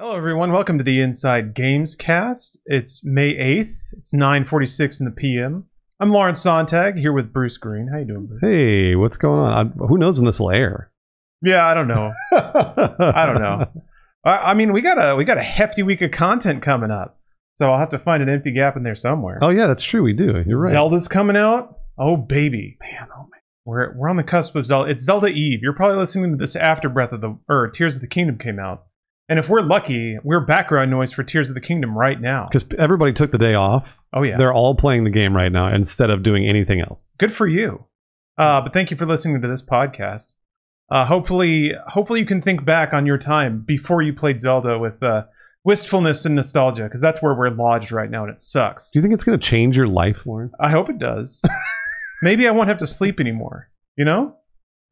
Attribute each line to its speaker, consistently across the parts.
Speaker 1: Hello, everyone. Welcome to the Inside Games Cast. It's May 8th. It's 9.46 in the PM. I'm Lawrence Sonntag here with Bruce Greene. How you doing, Bruce?
Speaker 2: Hey, what's going on? I, who knows when this will air?
Speaker 1: Yeah, I don't know. I don't know. I, I mean, we got a we got a hefty week of content coming up, so I'll have to find an empty gap in there somewhere.
Speaker 2: Oh yeah, that's true. We do. You're right.
Speaker 1: Zelda's coming out. Oh baby, man, oh man. We're we're on the cusp of Zelda. It's Zelda Eve. You're probably listening to this after Breath of the or Tears of the Kingdom came out. And if we're lucky, we're background noise for Tears of the Kingdom right now.
Speaker 2: Because everybody took the day off.
Speaker 1: Oh yeah,
Speaker 2: They're all playing the game right now instead of doing anything else.
Speaker 1: good for you. Uh, but thank you for listening to this podcast. Uh, hopefully, hopefully you can think back on your time before you played Zelda with uh, wistfulness and nostalgia, because that's where we're lodged right now, and it sucks.
Speaker 2: Do you think it's going to change your life, Lawrence?
Speaker 1: I hope it does. Maybe I won't have to sleep anymore. You know,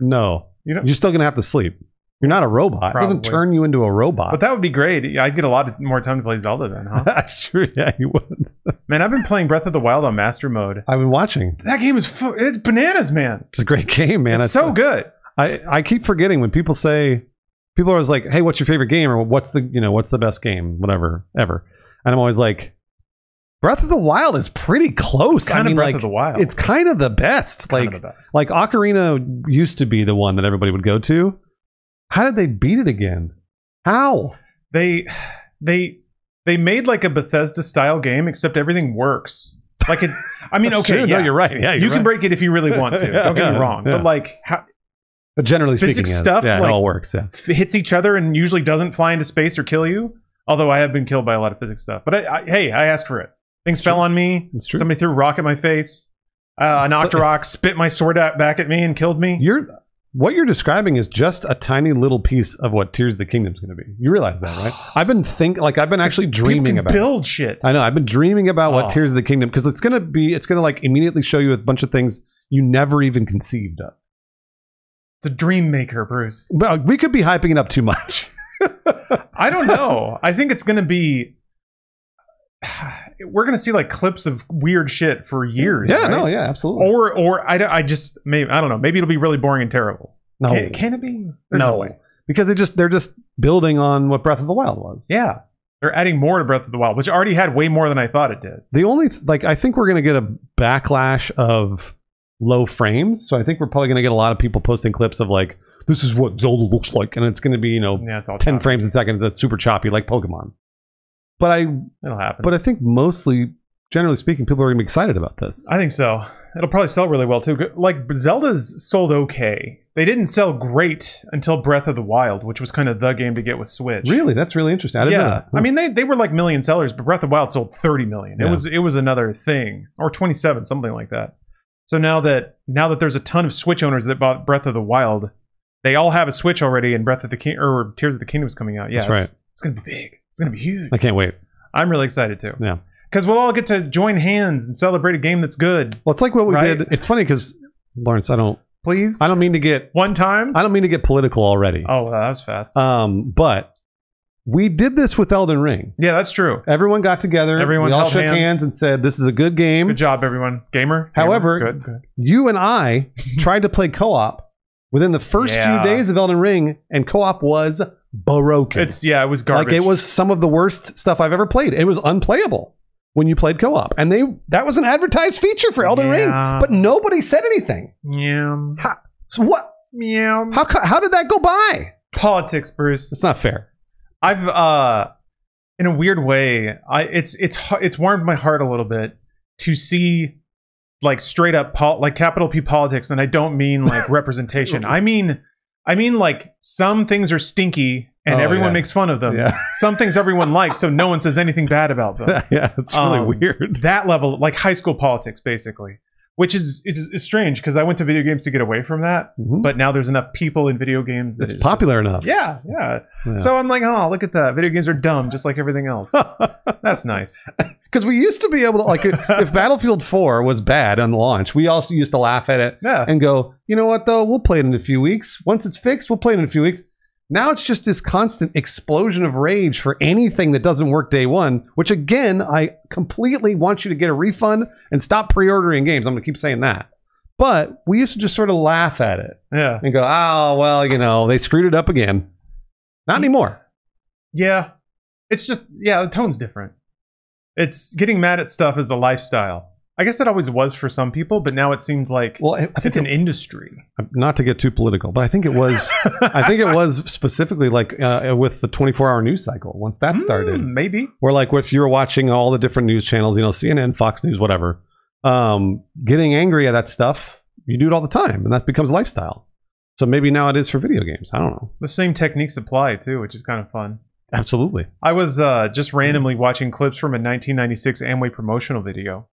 Speaker 2: No.
Speaker 1: you know.
Speaker 2: You're still going to have to sleep. You're not a robot. It doesn't turn you into a robot.
Speaker 1: But that would be great. I'd get a lot more time to play Zelda then, huh?
Speaker 2: that's true. Yeah, you would.
Speaker 1: man, I've been playing Breath of the Wild on Master Mode.
Speaker 2: I've been watching.
Speaker 1: That game is fu- it's bananas, man.
Speaker 2: It's a great game, man.
Speaker 1: it's so good.
Speaker 2: I, I keep forgetting when people say people are always like, "Hey, what's your favorite game?" or "What's the you know what's the best game?" Whatever, ever. And I'm always like, Breath of the Wild is pretty close.
Speaker 1: Kind
Speaker 2: I
Speaker 1: of Breath
Speaker 2: like,
Speaker 1: of the Wild.
Speaker 2: It's kind of the best.
Speaker 1: Kind
Speaker 2: like
Speaker 1: of the best.
Speaker 2: like Ocarina used to be the one that everybody would go to. How did they beat it again? How?
Speaker 1: they they they made like a Bethesda style game, except everything works. Like it. I mean, okay,
Speaker 2: true.
Speaker 1: yeah,
Speaker 2: No, you're right. Yeah,
Speaker 1: you
Speaker 2: you're
Speaker 1: can
Speaker 2: right.
Speaker 1: break it if you really want to.
Speaker 2: Yeah,
Speaker 1: Don't get me wrong,
Speaker 2: yeah.
Speaker 1: but like how,
Speaker 2: But generally speaking,
Speaker 1: physics stuff,
Speaker 2: yeah,
Speaker 1: like-
Speaker 2: it all works. Yeah.
Speaker 1: f- hits each other and usually doesn't fly into space or kill you. Although I have been killed by a lot of physics stuff, but I, I, hey, I asked for it. Things
Speaker 2: It's
Speaker 1: fell
Speaker 2: true.
Speaker 1: on me.
Speaker 2: It's true.
Speaker 1: Somebody threw a rock at my face. Uh, an
Speaker 2: so-
Speaker 1: Octorok spit my sword back at me and killed me.
Speaker 2: You're what you're describing is just a tiny little piece of what Tears of the Kingdom is going to be. You realize that, right? I've been think like I've been actually dreaming about. it.
Speaker 1: build shit.
Speaker 2: I know. I've been dreaming about what
Speaker 1: Oh.
Speaker 2: Tears of the Kingdom because it's gonna be. It's gonna like immediately show you a bunch of things you never even conceived of.
Speaker 1: It's a dream maker, Bruce.
Speaker 2: But we could be hyping it up too much.
Speaker 1: I don't know. I think it's going to be. We're going to see like clips of weird shit for years.
Speaker 2: yeah.
Speaker 1: right?
Speaker 2: No. Yeah. Absolutely.
Speaker 1: Or, or I, don't- I just maybe I don't know. Maybe it'll be really boring and terrible.
Speaker 2: No.
Speaker 1: Can, can it be? There's
Speaker 2: no.
Speaker 1: way.
Speaker 2: Because they just they're just building on what Breath of the Wild was.
Speaker 1: Yeah, they're adding more to Breath of the Wild, which already had way more than I thought it did.
Speaker 2: The only like I think we're gonna get a backlash of low frames. So I think we're probably gonna get a lot of people posting clips of like this is what Zelda looks like, and it's gonna be you know
Speaker 1: Yeah, it's all
Speaker 2: 10
Speaker 1: choppy.
Speaker 2: frames a second that's super choppy like Pokemon. But I
Speaker 1: It'll happen.
Speaker 2: but I think mostly generally speaking people are going to be excited about this.
Speaker 1: I think so. It'll probably sell really well too. Like Zelda's sold okay. They didn't sell great until Breath of the Wild, which was kind of the game to get with Switch.
Speaker 2: really? That's really interesting. I didn't know
Speaker 1: yeah,
Speaker 2: that.
Speaker 1: I hmm. mean they, they were like million sellers, but Breath of the Wild sold 30 million. It
Speaker 2: Yeah.
Speaker 1: was it was another thing, or 27, something like that. So now that now that there's a ton of Switch owners that bought Breath of the Wild, they all have a Switch already, and Breath of the King or Tears of the Kingdom is coming out. Yeah,
Speaker 2: That's
Speaker 1: it's,
Speaker 2: right.
Speaker 1: It's gonna be big. It's gonna be huge.
Speaker 2: I can't wait.
Speaker 1: I'm really excited too.
Speaker 2: Yeah.
Speaker 1: Because we'll all get to join hands and celebrate a game that's good.
Speaker 2: Well, it's like what we
Speaker 1: Right?
Speaker 2: did. It's funny cuz Lawrence, I don't
Speaker 1: Please,
Speaker 2: I don't mean to get
Speaker 1: one time.
Speaker 2: I don't mean to get political already.
Speaker 1: oh, well, that was fast.
Speaker 2: Um, but we did this with Elden Ring.
Speaker 1: yeah, that's true.
Speaker 2: Everyone got together.
Speaker 1: Everyone
Speaker 2: we all shook
Speaker 1: hands.
Speaker 2: hands. and said, "This is a good game."
Speaker 1: Good job, everyone. Gamer. Gamer.
Speaker 2: However,
Speaker 1: good, good.
Speaker 2: You and I tried to play co-op within the first
Speaker 1: Yeah.
Speaker 2: few days of Elden Ring, and co-op was broken.
Speaker 1: It's yeah, it was garbage.
Speaker 2: like it was some of the worst stuff I've ever played. It was unplayable when you played co-op, and they that was an advertised feature for Elden
Speaker 1: Yeah.
Speaker 2: Ring, but nobody said anything.
Speaker 1: Yeah.
Speaker 2: So what?
Speaker 1: Yeah.
Speaker 2: How how did that go by?
Speaker 1: Politics, Bruce.
Speaker 2: It's not fair.
Speaker 1: I've uh in a weird way, I it's it's it's warmed my heart a little bit to see like straight up pol- like capital P politics and I don't mean like representation. I mean I mean like some things are stinky and
Speaker 2: Oh,
Speaker 1: everyone
Speaker 2: yeah.
Speaker 1: makes fun of them.
Speaker 2: Yeah,
Speaker 1: Some things everyone likes so no one says anything bad about them.
Speaker 2: yeah, it's really
Speaker 1: Um,
Speaker 2: weird.
Speaker 1: that level like high school politics basically. Which is it's, it's strange because I went to video games to get away from that,
Speaker 2: Mhm.
Speaker 1: but now there's enough people in video games that
Speaker 2: It's
Speaker 1: it's
Speaker 2: popular enough.
Speaker 1: yeah, yeah.
Speaker 2: Yeah.
Speaker 1: So I'm like, oh, look at that. Video games are dumb, just like everything else. That's nice.
Speaker 2: Because we used to be able to, like, if Battlefield 4 was bad on launch, we also used to laugh at it
Speaker 1: Yeah.
Speaker 2: and go, you know what, though? We'll play it in a few weeks. Once it's fixed, we'll play it in a few weeks. Now it's just this constant explosion of rage for anything that doesn't work day one, which again, I completely want you to get a refund and stop pre ordering games. I'm going to keep saying that. But we used to just sort of laugh at it
Speaker 1: Yeah.
Speaker 2: and go, oh, well, you know, they screwed it up again. Not anymore.
Speaker 1: Yeah. It's just yeah, the tone's different. It's getting mad at stuff is a lifestyle. I guess it always was for some people, but now it seems like
Speaker 2: Well, I I think
Speaker 1: it's an
Speaker 2: it-
Speaker 1: industry.
Speaker 2: not to get too political, but I think it was. I think it was specifically like uh, with the 24 hour news cycle once that started.
Speaker 1: Mm, maybe.
Speaker 2: or like if you were watching all the different news channels, you know, CNN, Fox News, whatever, um, getting angry at that stuff, you do it all the time, and that becomes lifestyle. So maybe now it is for video games. I don't know.
Speaker 1: The same techniques apply too, which is kind of fun.
Speaker 2: Absolutely.
Speaker 1: I was uh, just randomly watching clips from a 1996 Amway promotional video.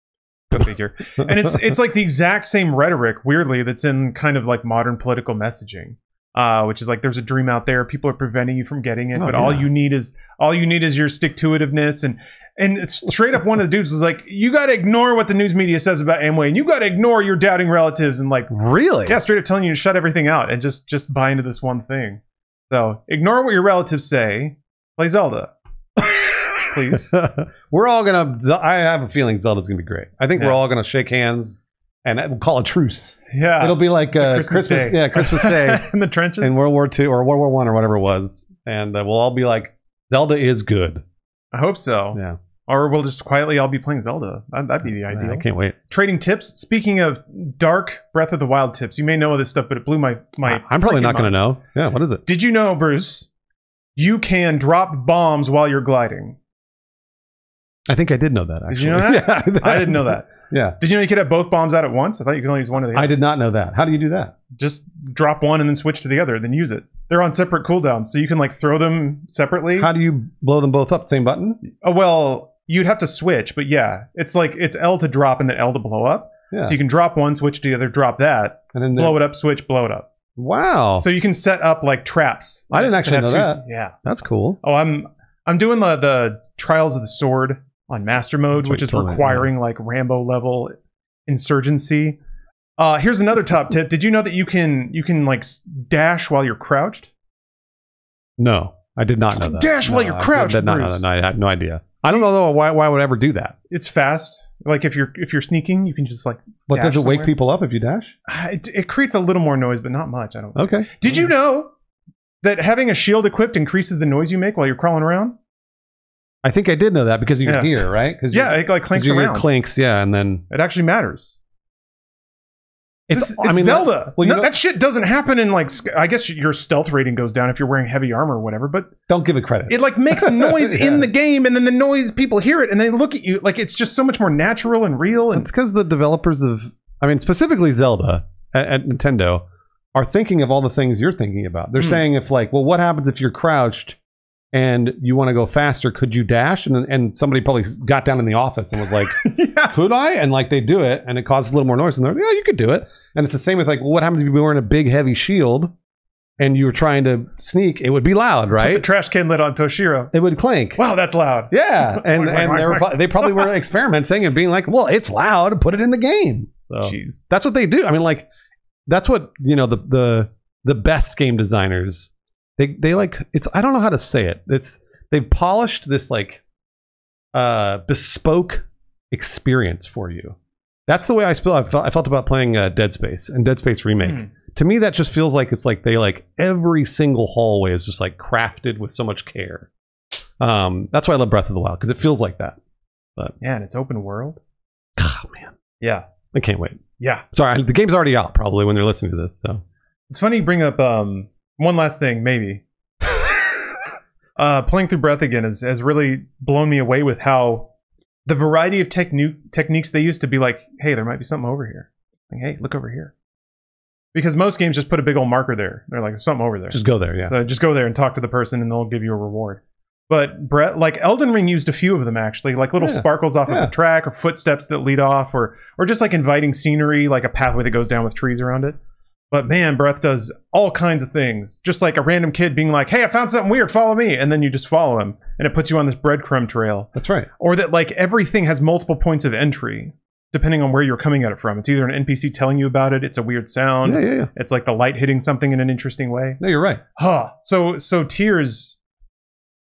Speaker 1: Go figure. and it's it's like the exact same rhetoric, weirdly, that's in kind of like modern political messaging. Uh, which is like there's a dream out there, people are preventing you from getting it,
Speaker 2: Oh,
Speaker 1: but all you need is all you need is your stick to itiveness and and straight up one of the dudes was like, you gotta ignore what the news media says about Amway and you gotta ignore your doubting relatives and like
Speaker 2: Really?
Speaker 1: yeah, straight up telling you to shut everything out and just just buy into this one thing. So ignore what your relatives say. Play Zelda, please.
Speaker 2: we're all gonna. I have a feeling Zelda's gonna be great. I think we're all gonna shake hands and we'll call a truce.
Speaker 1: Yeah,
Speaker 2: It'll be like uh,
Speaker 1: Christmas
Speaker 2: Christmas,
Speaker 1: Day.
Speaker 2: yeah, Christmas Day
Speaker 1: in the trenches.
Speaker 2: in World War II or World War One or whatever it was, and uh, we'll all be like, Zelda is good.
Speaker 1: I hope so.
Speaker 2: Yeah,
Speaker 1: Or we'll just quietly all be playing Zelda. That, that'd be the ideal.
Speaker 2: I can't wait.
Speaker 1: Trading tips. Speaking of dark Breath of the Wild tips, you may know this stuff, but it blew my my.
Speaker 2: I'm probably not going to know. Yeah, what is it?
Speaker 1: Did you know, Bruce? You can drop bombs while you're gliding.
Speaker 2: I think I did know that. Actually,
Speaker 1: Did you know that?
Speaker 2: Yeah,
Speaker 1: I didn't know that.
Speaker 2: Yeah,
Speaker 1: Did you know you could have both bombs out at once? I thought you could only use one of the other.
Speaker 2: I did not know that. How do you do that?
Speaker 1: Just drop one and then switch to the other, then use it. They're on separate cooldowns, so you can like throw them separately.
Speaker 2: How do you blow them both up? Same button?
Speaker 1: Oh, well, you'd have to switch, but yeah, it's like it's L to drop and then L to blow up.
Speaker 2: Yeah,
Speaker 1: So you can drop one, switch to the other, drop that,
Speaker 2: and then
Speaker 1: blow it up, switch, blow it up.
Speaker 2: Wow,
Speaker 1: So you can set up like traps.
Speaker 2: I didn't actually know
Speaker 1: two-
Speaker 2: that.
Speaker 1: Yeah.
Speaker 2: that's cool.
Speaker 1: Oh, I'm I'm doing the the Trials of the Sword on Master Mode, which is requiring like Rambo level insurgency. Uh, here's another top tip. Did you know that you can you can like dash while you're crouched?
Speaker 2: No, I did not know that.
Speaker 1: Dash while
Speaker 2: No,
Speaker 1: you're
Speaker 2: I
Speaker 1: crouched,
Speaker 2: did not know that. No, I had no idea. I don't know though why why I would ever do that.
Speaker 1: It's fast. Like if you're if you're sneaking, you can just like
Speaker 2: But does it wake people up if you dash?
Speaker 1: Ah, It, it creates a little more noise, but not much. I don't. Know.
Speaker 2: Okay.
Speaker 1: Did you know that having a shield equipped increases the noise you make while you're crawling around?
Speaker 2: I think I did know that because you
Speaker 1: Yeah.
Speaker 2: can hear, right? 'Cause
Speaker 1: Yeah, it like
Speaker 2: 'cause
Speaker 1: clanks
Speaker 2: hear
Speaker 1: around.
Speaker 2: clinks, yeah, and then
Speaker 1: it actually matters.
Speaker 2: it's.
Speaker 1: It's,
Speaker 2: I mean,
Speaker 1: Zelda.
Speaker 2: well, you
Speaker 1: No,
Speaker 2: know-
Speaker 1: that shit doesn't happen in like. sc- I guess your stealth rating goes down if you're wearing heavy armor or whatever. But
Speaker 2: don't give it credit.
Speaker 1: it like makes noise
Speaker 2: Yeah.
Speaker 1: in the game, and then the noise people hear it, and they look at you like it's just so much more natural and real. And
Speaker 2: It's because the developers of, I mean, specifically Zelda at, at Nintendo, are thinking of all the things you're thinking about. They're
Speaker 1: Hmm.
Speaker 2: saying if like, well, what happens if you're crouched and you want to go faster? Could you dash? And and somebody probably got down in the office and was like,
Speaker 1: yeah,
Speaker 2: could I? And like they do it, and it causes a little more noise. And they're like, yeah, you could do it. And it's the same with like, well, what happens if you were wearing a big heavy shield and you were trying to sneak? It would be loud,
Speaker 1: put the
Speaker 2: right?
Speaker 1: trash can lid on Toshiro.
Speaker 2: It would clink.
Speaker 1: Wow, that's loud.
Speaker 2: Yeah, and and they, were, they probably were experimenting and being like, "Well, it's loud. Put it in the game." So
Speaker 1: Jeez.
Speaker 2: that's what they do. I mean, like that's what you know the the the best game designers they they like it's I don't know how to say it. It's they've polished this like uh bespoke experience for you. That's the way I feel. I felt, I felt about playing uh, Dead Space and Dead Space remake.
Speaker 1: Hmm.
Speaker 2: To me, that just feels like it's like they like every single hallway is just like crafted with so much care. Um, that's why I love Breath of the Wild because it feels like that.
Speaker 1: But Yeah, and it's open world.
Speaker 2: Oh man,
Speaker 1: Yeah,
Speaker 2: I can't wait.
Speaker 1: yeah.
Speaker 2: Sorry, the game's already out probably when they're listening to this. So
Speaker 1: It's funny you bring up um, one last thing, maybe. uh, playing through Breath again has, has really blown me away with how the variety of techniques they use to be like, hey, there might be something over here. Like, hey, look over here. Because most games just put a big old marker there. They're like, there's something over there.
Speaker 2: just go there. Yeah.
Speaker 1: So just go there and talk to the person, and they'll give you a reward. But Brett, like Elden Ring, used a few of them actually, like little
Speaker 2: Yeah.
Speaker 1: sparkles off
Speaker 2: Yeah.
Speaker 1: of the track, or footsteps that lead off, or or just like inviting scenery, like a pathway that goes down with trees around it. But man, Breath does all kinds of things. Just like a random kid being like, "Hey, I found something weird. Follow me," and then you just follow him, and it puts you on this breadcrumb trail.
Speaker 2: That's right.
Speaker 1: Or that like everything has multiple points of entry, depending on where you're coming at it from. It's either an NPC telling you about it, it's a weird sound,
Speaker 2: Yeah, yeah, yeah.
Speaker 1: it's like the light hitting something in an interesting way.
Speaker 2: No, you're right.
Speaker 1: Huh. So so tears.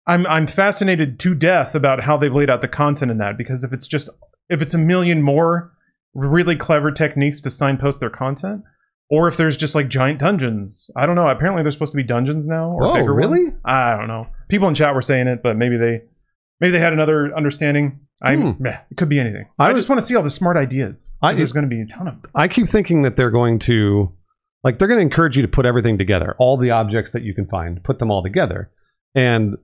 Speaker 1: I'm I'm fascinated to death about how they've laid out the content in that because if it's just if it's a million more really clever techniques to signpost their content, or if there's just like giant dungeons. I don't know. Apparently there's supposed to be dungeons now or
Speaker 2: Whoa,
Speaker 1: bigger
Speaker 2: really?
Speaker 1: ones. I don't know. People in chat were saying it, but maybe they Maybe they had another understanding. I
Speaker 2: Hmm.
Speaker 1: meh, it could be anything.
Speaker 2: I
Speaker 1: I, just want to see all the smart ideas.
Speaker 2: I-
Speaker 1: there's going to be a ton of them.
Speaker 2: I keep thinking that they're going to like they're going to encourage you to put everything together, all the objects that you can find, put them all together. And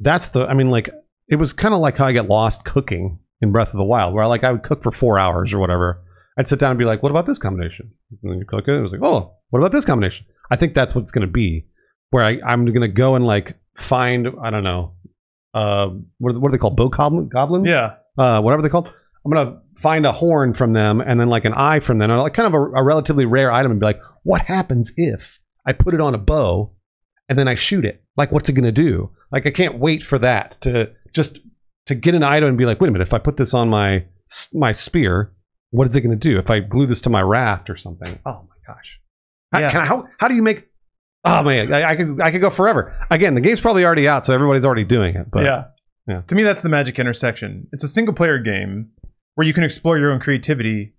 Speaker 2: that's the I mean like it was kind of like how I get lost cooking in Breath of the Wild where like I would cook for 4 hours or whatever. I'd sit down and be like, "What about this combination?" And then you cook it. It was like, "Oh, what about this combination?" I think that's what it's going to be where I, I'm going to go and like find I don't know uh what are, what are they called? Bow goblin, goblins?
Speaker 1: Yeah.
Speaker 2: uh, whatever they called. I'm gonna find a horn from them and then like an eye from them, like kind of a, a relatively rare item, and be like, what happens if I put it on a bow and then I shoot it? Like, what's it gonna do? Like, I can't wait for that to just to get an item and be like, wait a minute, if I put this on my my spear, what is it gonna do? If I glue this to my raft or something? Oh my gosh! How,
Speaker 1: Yeah.
Speaker 2: can I, how how do you make? Oh man, I, I could I could go forever. Again, the game's probably already out, so everybody's already doing it. But
Speaker 1: yeah.
Speaker 2: yeah.
Speaker 1: To me, that's the magic intersection. It's a single player game where you can explore your own creativity,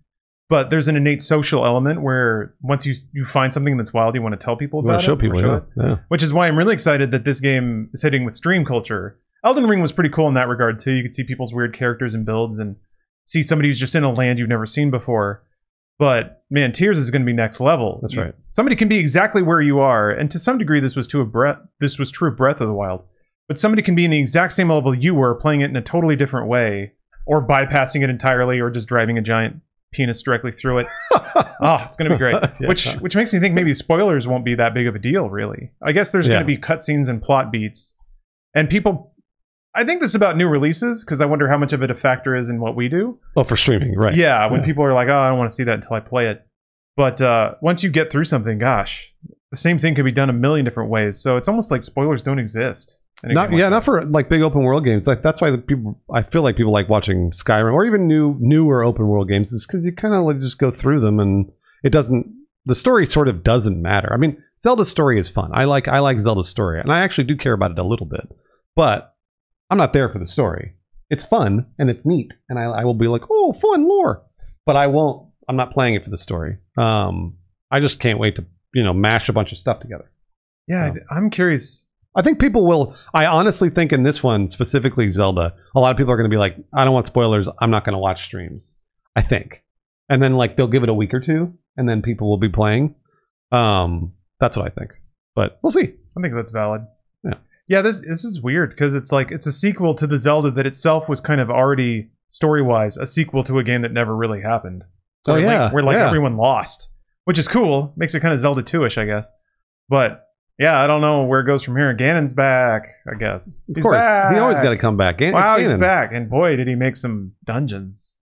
Speaker 1: but there's an innate social element where once you you find something that's wild, you want to tell people about
Speaker 2: show
Speaker 1: it.
Speaker 2: people,
Speaker 1: show
Speaker 2: yeah,
Speaker 1: it.
Speaker 2: yeah.
Speaker 1: Which is why I'm really excited that this game is hitting with stream culture. Elden Ring was pretty cool in that regard too. You could see people's weird characters and builds and see somebody who's just in a land you've never seen before. But man, Tears is going to be next level.
Speaker 2: That's right.
Speaker 1: Somebody can be exactly where you are, and to some degree, this was to a breath. This was true of Breath of the Wild. But somebody can be in the exact same level you were, playing it in a totally different way, or bypassing it entirely, or just driving a giant penis directly through it. oh, it's going to be great.
Speaker 2: Yeah.
Speaker 1: Which which makes me think maybe spoilers won't be that big of a deal, really. I guess there's
Speaker 2: Yeah.
Speaker 1: going to be cutscenes and plot beats, and people. I think this is about new releases because I wonder how much of it a factor is in what we do.
Speaker 2: Oh, for streaming, right?
Speaker 1: Yeah, when
Speaker 2: Yeah.
Speaker 1: people are like, "Oh, I don't want to see that until I play it," but uh, once you get through something, gosh, the same thing could be done a million different ways. So it's almost like spoilers don't exist.
Speaker 2: Not
Speaker 1: like
Speaker 2: yeah,
Speaker 1: that.
Speaker 2: not for like big open world games. Like that's why the people. I feel like people like watching Skyrim or even new newer open world games is because you kind of like just go through them and it doesn't. The story sort of doesn't matter. I mean, Zelda's story is fun. I like I like Zelda's story, and I actually do care about it a little bit. But I'm not there for the story. It's fun and it's neat, and I, I will be like, oh, fun lore. But I won't. I'm not playing it for the story. Um, I just can't wait to you know mash a bunch of stuff together.
Speaker 1: Yeah, I'm curious.
Speaker 2: I think people will. I honestly think in this one specifically, Zelda, a lot of people are going to be like, "I don't want spoilers. I'm not going to watch streams." I think, and then like they'll give it a week or two, and then people will be playing. Um, that's what I think, but we'll see.
Speaker 1: I think that's valid.
Speaker 2: Yeah.
Speaker 1: Yeah, this this is weird because it's like it's a sequel to the Zelda that itself was kind of already story wise a sequel to a game that never really happened.
Speaker 2: Oh,
Speaker 1: Where, like-
Speaker 2: yeah,
Speaker 1: where like
Speaker 2: yeah.
Speaker 1: everyone lost, which is cool. Makes it kind of Zelda 2ish, I guess. But yeah, I don't know where it goes from here. Ganon's back, I guess.
Speaker 2: Of course, he always got to come back. Gan-
Speaker 1: Wow, he's back, and boy, did he make some dungeons.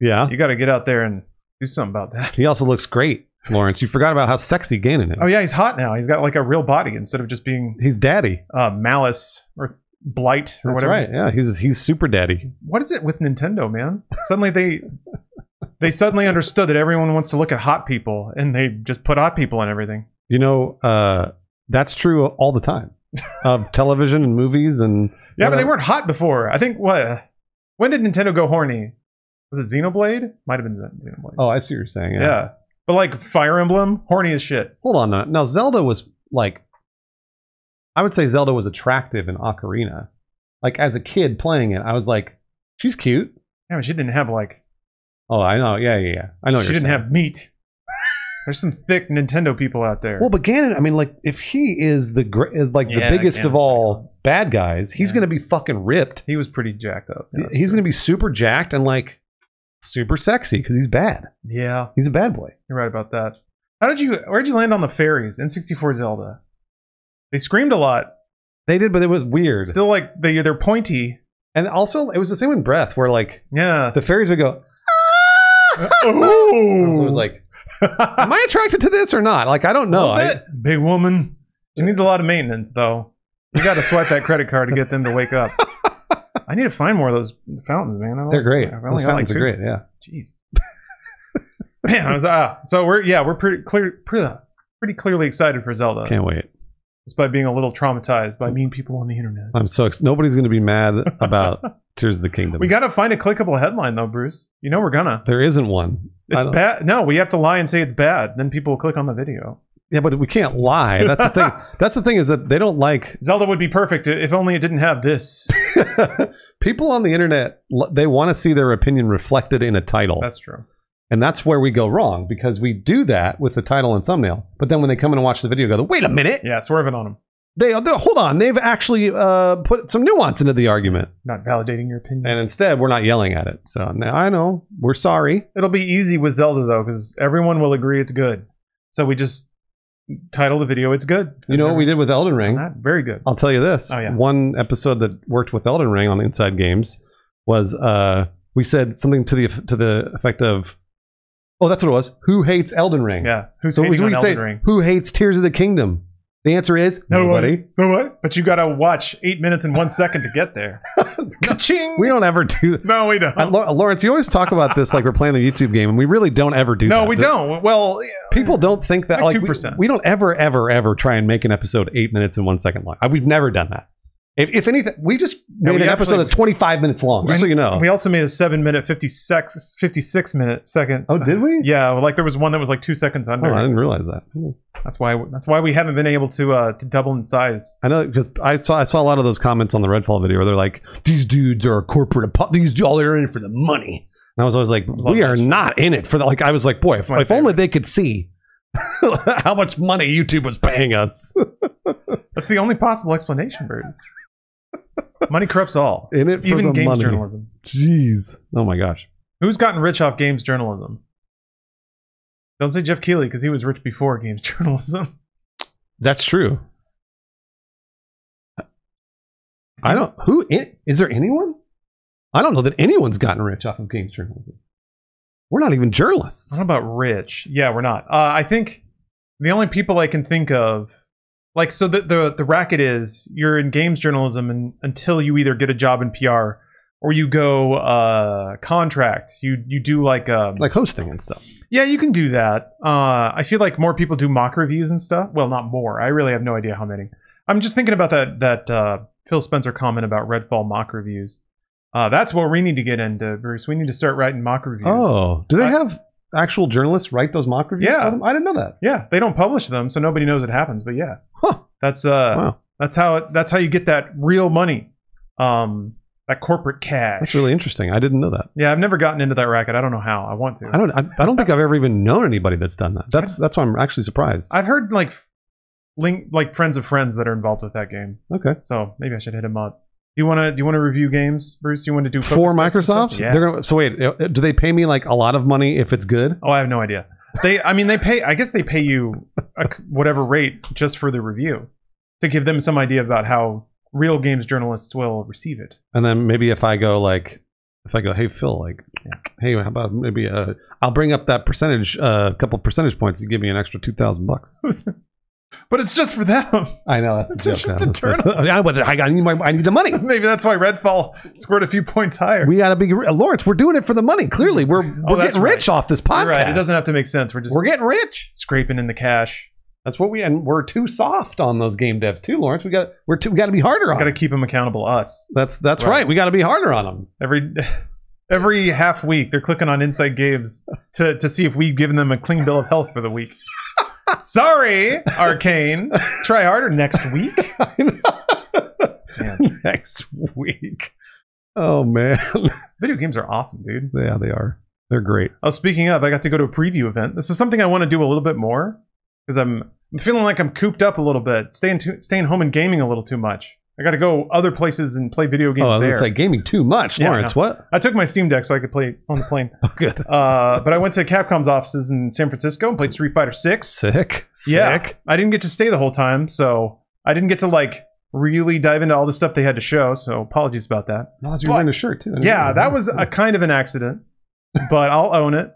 Speaker 2: Yeah,
Speaker 1: You got to get out there and do something about that.
Speaker 2: he also looks great, Lawrence. You forgot about how sexy Ganon is.
Speaker 1: Oh yeah, he's hot now. He's got like a real body instead of just being
Speaker 2: He's daddy.
Speaker 1: uh, malice or blight or
Speaker 2: That's
Speaker 1: whatever.
Speaker 2: right. Yeah, he's he's super daddy.
Speaker 1: What is it with Nintendo, man? Suddenly they they suddenly understood that everyone wants to look at hot people, and they just put hot people in everything.
Speaker 2: You know, uh, that's true all the time of television and movies and
Speaker 1: Yeah, but they weren't hot before. I think what? When did Nintendo go horny? Was it Xenoblade? Might have been Xenoblade.
Speaker 2: Oh, I see what you're saying.
Speaker 1: yeah. But like Fire Emblem, horny as shit.
Speaker 2: Hold on. Now, now Zelda was like, I would say Zelda was attractive in Ocarina. Like as a kid playing it, I was like, she's cute.
Speaker 1: Yeah, but she didn't have like
Speaker 2: Oh, I know. Yeah, yeah, yeah. I know.
Speaker 1: she didn't
Speaker 2: saying.
Speaker 1: have meat. There's some thick Nintendo people out there.
Speaker 2: Well, but Ganon, I mean, like, if he is the gr- is like
Speaker 1: Yeah,
Speaker 2: the biggest of all bad guys, he's
Speaker 1: Yeah.
Speaker 2: going to be fucking ripped.
Speaker 1: he was pretty jacked up. Yeah,
Speaker 2: he's
Speaker 1: true.
Speaker 2: going to be super jacked and like super sexy because he's bad.
Speaker 1: Yeah,
Speaker 2: He's a bad boy.
Speaker 1: you're right about that. How did you? Where did you land on the fairies in 64 Zelda? They screamed a lot.
Speaker 2: They did, but it was weird.
Speaker 1: Still, like they they're pointy.
Speaker 2: and also, it was the same in Breath, where like
Speaker 1: Yeah.
Speaker 2: the fairies would go. Uh, ah!
Speaker 1: oh,
Speaker 2: So it was like, am I attracted to this or not? Like, I don't know. I,
Speaker 1: Big woman. She needs a lot of maintenance, though. You got to swipe that credit card to get them to wake up. I need to find more of those fountains, man.
Speaker 2: They're great.
Speaker 1: I've
Speaker 2: Those
Speaker 1: only got like
Speaker 2: fountains are great. Yeah.
Speaker 1: Jeez. Man, I was ah. So we're yeah we're pretty clear pretty, pretty clearly excited for Zelda,
Speaker 2: Can't wait.
Speaker 1: despite being a little traumatized by mean people on the internet.
Speaker 2: I'm so ex- nobody's going to be mad about Tears of the Kingdom.
Speaker 1: We got to find a clickable headline though, Bruce. You know we're gonna.
Speaker 2: there isn't one.
Speaker 1: It's bad. No, we have to lie and say it's bad. Then people will click on the video.
Speaker 2: Yeah, but we can't lie. That's the thing. That's the thing is that they don't like
Speaker 1: Zelda would be perfect if only it didn't have this.
Speaker 2: people on the internet. They want to see their opinion reflected in a title,
Speaker 1: That's true.
Speaker 2: and that's where we go wrong because we do that with the title and thumbnail. But then when they come in and watch the video, go, "Wait a minute!
Speaker 1: Yeah, swerving on them,
Speaker 2: They, they hold on. They've actually uh, put some nuance into the argument,
Speaker 1: not validating your opinion.
Speaker 2: and instead we're not yelling at it. So now I know we're sorry.
Speaker 1: It'll be easy with Zelda though, because everyone will agree it's good. So we just title the video "It's good."
Speaker 2: You know what we did with Elden Ring?
Speaker 1: Not very good.
Speaker 2: I'll tell you this.
Speaker 1: Oh, yeah.
Speaker 2: One episode that worked with Elden Ring on Inside Games was uh, we said something to the to the effect of, "Oh, that's what it was. Who hates Elden Ring?"
Speaker 1: Yeah, who's
Speaker 2: So
Speaker 1: hating
Speaker 2: we
Speaker 1: on
Speaker 2: say,
Speaker 1: Elden Ring?
Speaker 2: "Who hates Tears of the Kingdom?" The answer is nobody.
Speaker 1: No what? But you got to watch eight minutes and one second to get there. Ka-ching!
Speaker 2: We don't ever do that.
Speaker 1: no, we don't.
Speaker 2: Uh, Lawrence, you always talk about this like we're playing a YouTube game, and we really don't ever do that.
Speaker 1: no, we don't. Well,
Speaker 2: People don't think that
Speaker 1: Like
Speaker 2: like, we,
Speaker 1: 2%.
Speaker 2: we don't ever, ever, ever try and make an episode eight minutes and one second long. Uh, We've never done that. If, if anything, we just made
Speaker 1: we
Speaker 2: an episode
Speaker 1: actually-
Speaker 2: that's 25 minutes long, just so you know.
Speaker 1: We also made a seven minute, 56, 56 minute second.
Speaker 2: oh, did we?
Speaker 1: Yeah, well, like there was one that was like two seconds
Speaker 2: Oh,
Speaker 1: under.
Speaker 2: I didn't realize that.
Speaker 1: That's why. That's why we haven't been able to uh, to double in size.
Speaker 2: I know because I saw I saw a lot of those comments on the Redfall video where they're like, "These dudes are a corporate. apo- These dudes all they're in it for the money." And I was always like, "We
Speaker 1: that
Speaker 2: are not in it for the like." I was like, "Boy, if,
Speaker 1: my
Speaker 2: if only they could see how much money YouTube was paying us
Speaker 1: That's the only possible explanation, Bruce. Money corrupts all,
Speaker 2: in it for
Speaker 1: even
Speaker 2: the
Speaker 1: games
Speaker 2: money."
Speaker 1: journalism.
Speaker 2: Jeez, oh my gosh.
Speaker 1: Who's gotten rich off games journalism? Don't say Geoff Keighley because he was rich before games journalism.
Speaker 2: That's true. I don't. Who is there? Anyone? I don't know that anyone's gotten rich off of games journalism. We're not even journalists.
Speaker 1: don't about rich. Yeah, we're not. Uh, I think the only people I can think of, like, so the the, the racket is you're in games journalism and, until you either get a job in PR or you go uh, contract. You you do like um,
Speaker 2: Like hosting and stuff.
Speaker 1: yeah, you can do that. Uh, I feel like more people do mock reviews and stuff. Well, not more. I really have no idea how many. I'm just thinking about that that uh, Phil Spencer comment about Redfall mock reviews. Uh, that's what we need to get into, Bruce. We need to start writing mock reviews.
Speaker 2: Oh, do they
Speaker 1: I-
Speaker 2: have actual journalists write those mock reviews?
Speaker 1: Yeah.
Speaker 2: for them? I didn't know that.
Speaker 1: Yeah, they don't publish them, so nobody knows it happens. But yeah. That's uh,
Speaker 2: Wow,
Speaker 1: that's how it, that's how you get that real money, um, that corporate cash.
Speaker 2: that's really interesting. I didn't know that.
Speaker 1: yeah, I've never gotten into that racket. I don't know how. I want to.
Speaker 2: I don't. I, I don't think I've ever even known anybody that's done that. That's that's why I'm actually surprised.
Speaker 1: I've heard like link like friends of friends that are involved with that game.
Speaker 2: okay.
Speaker 1: So maybe I should hit him up. Do you want to? Do you want to review games, Bruce? You want to do
Speaker 2: For
Speaker 1: focus tests and stuff?
Speaker 2: Microsoft,
Speaker 1: Yeah.
Speaker 2: they're gonna. So wait, uh, do they pay me like a lot of money if it's good?
Speaker 1: oh, I have no idea. They, I mean, they pay. I guess they pay you a, whatever rate just for the review to give them some idea about how real games journalists will receive it.
Speaker 2: And then maybe if I go like, if I go, hey Phil, like, hey, how about maybe uh, I'll bring up that percentage, a uh, couple percentage points, you give me an extra two thousand bucks.
Speaker 1: but it's just for them.
Speaker 2: I know that's
Speaker 1: It's just a turn
Speaker 2: I, but I, got- I need my, I need the money.
Speaker 1: Maybe that's why Redfall scored a few points higher.
Speaker 2: We got to be uh, Lawrence. We're doing it for the money. Clearly, we're oh, we're
Speaker 1: Oh,
Speaker 2: getting rich off this podcast.
Speaker 1: You're right. It doesn't have to make sense. We're just
Speaker 2: We're getting rich.
Speaker 1: scraping in the cash.
Speaker 2: That's what we and we're too soft on those game devs too, Lawrence. We got we're too we got to be harder on.
Speaker 1: Got to keep them accountable. Us
Speaker 2: That's that's
Speaker 1: Right.
Speaker 2: right. We got to be harder on them.
Speaker 1: every every half week they're clicking on Inside Games to to see if we've given them a clean bill of health for the week. Sorry, Arkane. Try harder next week. Man,
Speaker 2: Next week. Oh man,
Speaker 1: video games are awesome, dude.
Speaker 2: yeah, they are. They're great.
Speaker 1: Oh, speaking of, I got to go to a preview event. This is something I want to do a little bit more because I'm, I'm feeling like I'm cooped up a little bit, staying too, staying home and gaming a little too much. I got to go other places and play video games
Speaker 2: Oh,
Speaker 1: there.
Speaker 2: gonna gaming too much,
Speaker 1: Yeah,
Speaker 2: Lawrence. What?
Speaker 1: I took my Steam Deck so I could play on the plane.
Speaker 2: Oh, good.
Speaker 1: Uh, but I went to Capcom's offices in San Francisco and played Street Fighter Six.
Speaker 2: Sick.
Speaker 1: Yeah,
Speaker 2: Sick.
Speaker 1: I didn't get to stay the whole time, so I didn't get to like really dive into all the stuff they had to show. So apologies about that.
Speaker 2: No, you're wearing a shirt too.
Speaker 1: Yeah, that was a kind of an accident, but I'll own it.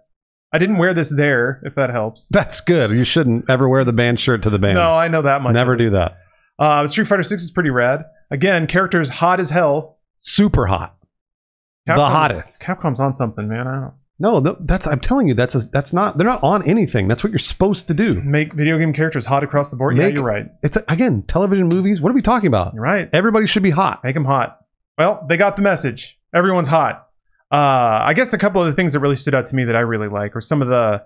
Speaker 1: I didn't wear this there, if that helps.
Speaker 2: That's good. You shouldn't ever wear the band shirt to the band.
Speaker 1: No, I know that much.
Speaker 2: Never do that.
Speaker 1: Uh, Street Fighter Six is pretty rad. Again, characters hot as hell.
Speaker 2: Super hot. The
Speaker 1: Capcom's-
Speaker 2: hottest.
Speaker 1: Capcom's on something, man. I don't
Speaker 2: No, th- that's I'm telling you, that's a, that's not. They're not on anything. That's what you're supposed to do.
Speaker 1: make video game characters hot across the board. yeah, you're right.
Speaker 2: It's again television, movies. What are we talking about?
Speaker 1: You're right.
Speaker 2: Everybody should be hot.
Speaker 1: Make them hot. Well, they got the message. Everyone's hot. Uh, I guess a couple of the things that really stood out to me that I really like are some of the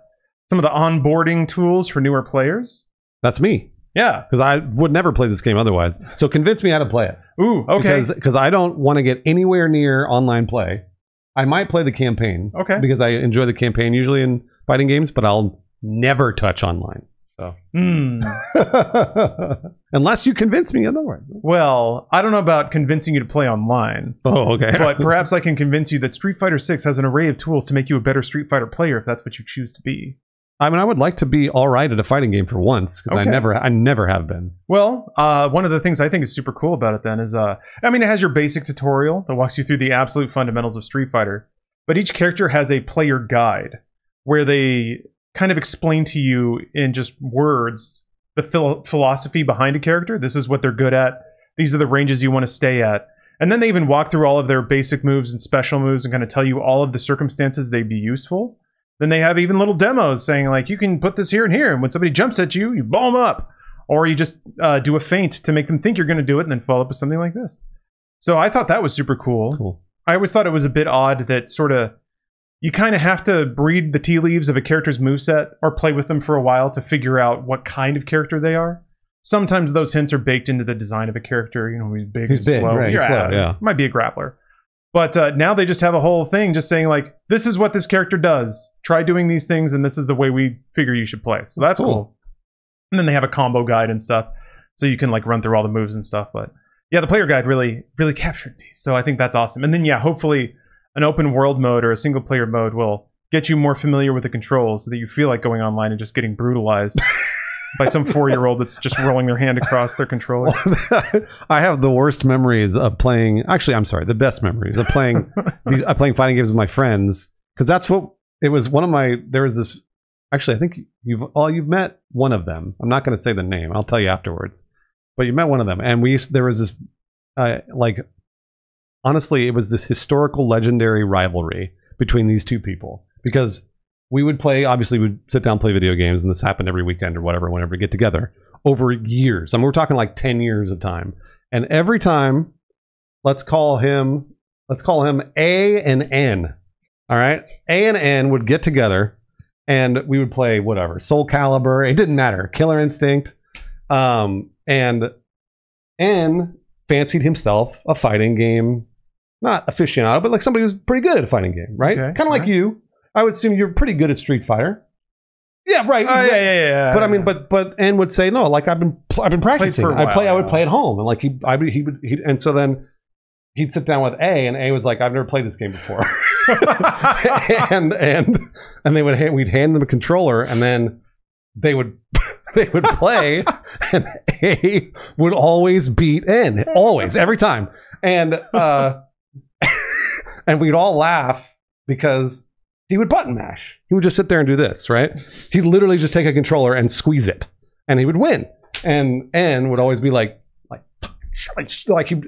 Speaker 1: some of the onboarding tools for newer players.
Speaker 2: That's me
Speaker 1: Yeah.
Speaker 2: because I would never play this game otherwise. So convince me how to play it.
Speaker 1: Ooh. Okay.
Speaker 2: Because I don't want to get anywhere near online play. I might play the campaign.
Speaker 1: Okay.
Speaker 2: Because I enjoy the campaign usually in fighting games, but I'll never touch online. So
Speaker 1: Hmm.
Speaker 2: unless you convince me otherwise.
Speaker 1: Well, I don't know about convincing you to play online,
Speaker 2: Oh, okay.
Speaker 1: but perhaps I can convince you that Street Fighter 6 has an array of tools to make you a better Street Fighter player if that's what you choose to be.
Speaker 2: I mean, I would like to be all right at a fighting game for once because I never, I never have been.
Speaker 1: Well, uh, one of the things I think is super cool about it then is, uh, I mean, it has your basic tutorial that walks you through the absolute fundamentals of Street Fighter, but each character has a player guide where they kind of explain to you in just words the phil- philosophy behind a character. This is what they're good at. These are the ranges you want to stay at. And then they even walk through all of their basic moves and special moves and kind of tell you all of the circumstances they'd be useful. Then they have even little demos saying like you can put this here and here, and when somebody jumps at you, you blow them up, or you just uh, do a feint to make them think you're going to do it, and then follow up with something like this. So I thought that was super cool.
Speaker 2: Cool.
Speaker 1: I always thought it was a bit odd that sort of you kind of have to read the tea leaves of a character's moveset or play with them for a while to figure out what kind of character they are. Sometimes those hints are baked into the design of a character. You know, he's big,
Speaker 2: He's big,
Speaker 1: slow.
Speaker 2: right, he's slow, yeah.
Speaker 1: might be a grappler. But uh, now they just have a whole thing just saying like, this is what this character does. Try doing these things, and this is the way we figure you should play. So
Speaker 2: That's
Speaker 1: that's,
Speaker 2: cool.
Speaker 1: cool. And then they have a combo guide and stuff, so you can like run through all the moves and stuff. But yeah, the player guide really really captured me. So I think that's awesome. And then yeah, hopefully an open world mode or a single player mode will get you more familiar with the controls so that you feel like going online and just getting brutalized by some four year old that's just rolling their hand across their controller.
Speaker 2: I have the worst memories of playing. Actually, I'm sorry, the best memories of playing these. uh, playing fighting games with my friends because that's what it was. One of my there was this. Actually, I think you've all you've met one of them. I'm not going to say the name. I'll tell you afterwards. But you met one of them, and we used, there was this uh, like honestly, it was this historical, legendary rivalry between these two people because we would play. Obviously, we'd sit down and play video games, and this happened every weekend or whatever. Whenever we get together over years. I mean, we're talking like ten years of time, and every time, let's call him, let's call him A and N. All right, A and N would get together, and we would play whatever Soulcalibur. It didn't matter. Killer Instinct, um, and N fancied himself a fighting game, not aficionado, but like somebody who's pretty good at a fighting game, right?
Speaker 1: Okay,
Speaker 2: kind of like
Speaker 1: alright.
Speaker 2: you. I would assume you're pretty good at Street Fighter. Yeah, right.
Speaker 1: Oh yeah, yeah, yeah.
Speaker 2: But I mean, but but N would say no. Like I've been I've been practicing. I play. I would play at home, and like he I he would he, and so then he'd sit down with A, and A was like, I've never played this game before, and and and they would hand, we'd hand them a controller, and then they would they would play, and A would always beat N, always every time, and uh, and we'd all laugh because he would button mash. He would just sit there and do this, right? He'd literally just take a controller and squeeze it, and he would win. And N would always be like, like, like, like he. And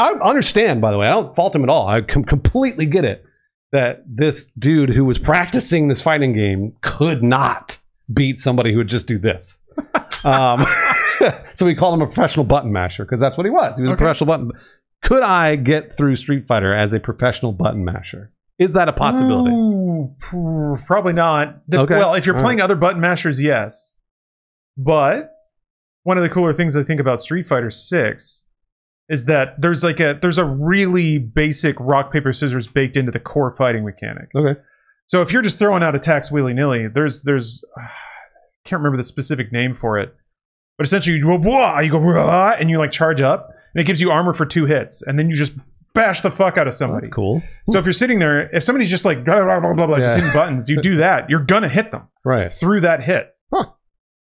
Speaker 2: I understand, by the way, I don't fault him at all. I com- completely get it that this dude who was practicing this fighting game could not beat somebody who would just do this. Um, so we call him a professional button masher because that's what he was. He was a professional button. Could I get through Street Fighter as a professional button masher? Is that a possibility?
Speaker 1: Ooh, probably not. The-
Speaker 2: Okay.
Speaker 1: Well, if you're
Speaker 2: All
Speaker 1: playing other button mashers, yes. But one of the cooler things I think about Street Fighter 6 is that there's like a there's a really basic rock paper scissors baked into the core fighting mechanic.
Speaker 2: Okay.
Speaker 1: So if you're just throwing out attacks willy nilly, there's there's uh, can't remember the specific name for it, but essentially you go "Wah," you go "Wah," and you like charge up, and it gives you armor for two hits, and then you just bash the fuck out of somebody.
Speaker 2: That's cool.
Speaker 1: So if you're sitting there, if somebody's just like blah blah blah blah, blah just hitting buttons, you do that, you're gonna hit them
Speaker 2: Right.
Speaker 1: through that hit.
Speaker 2: Huh.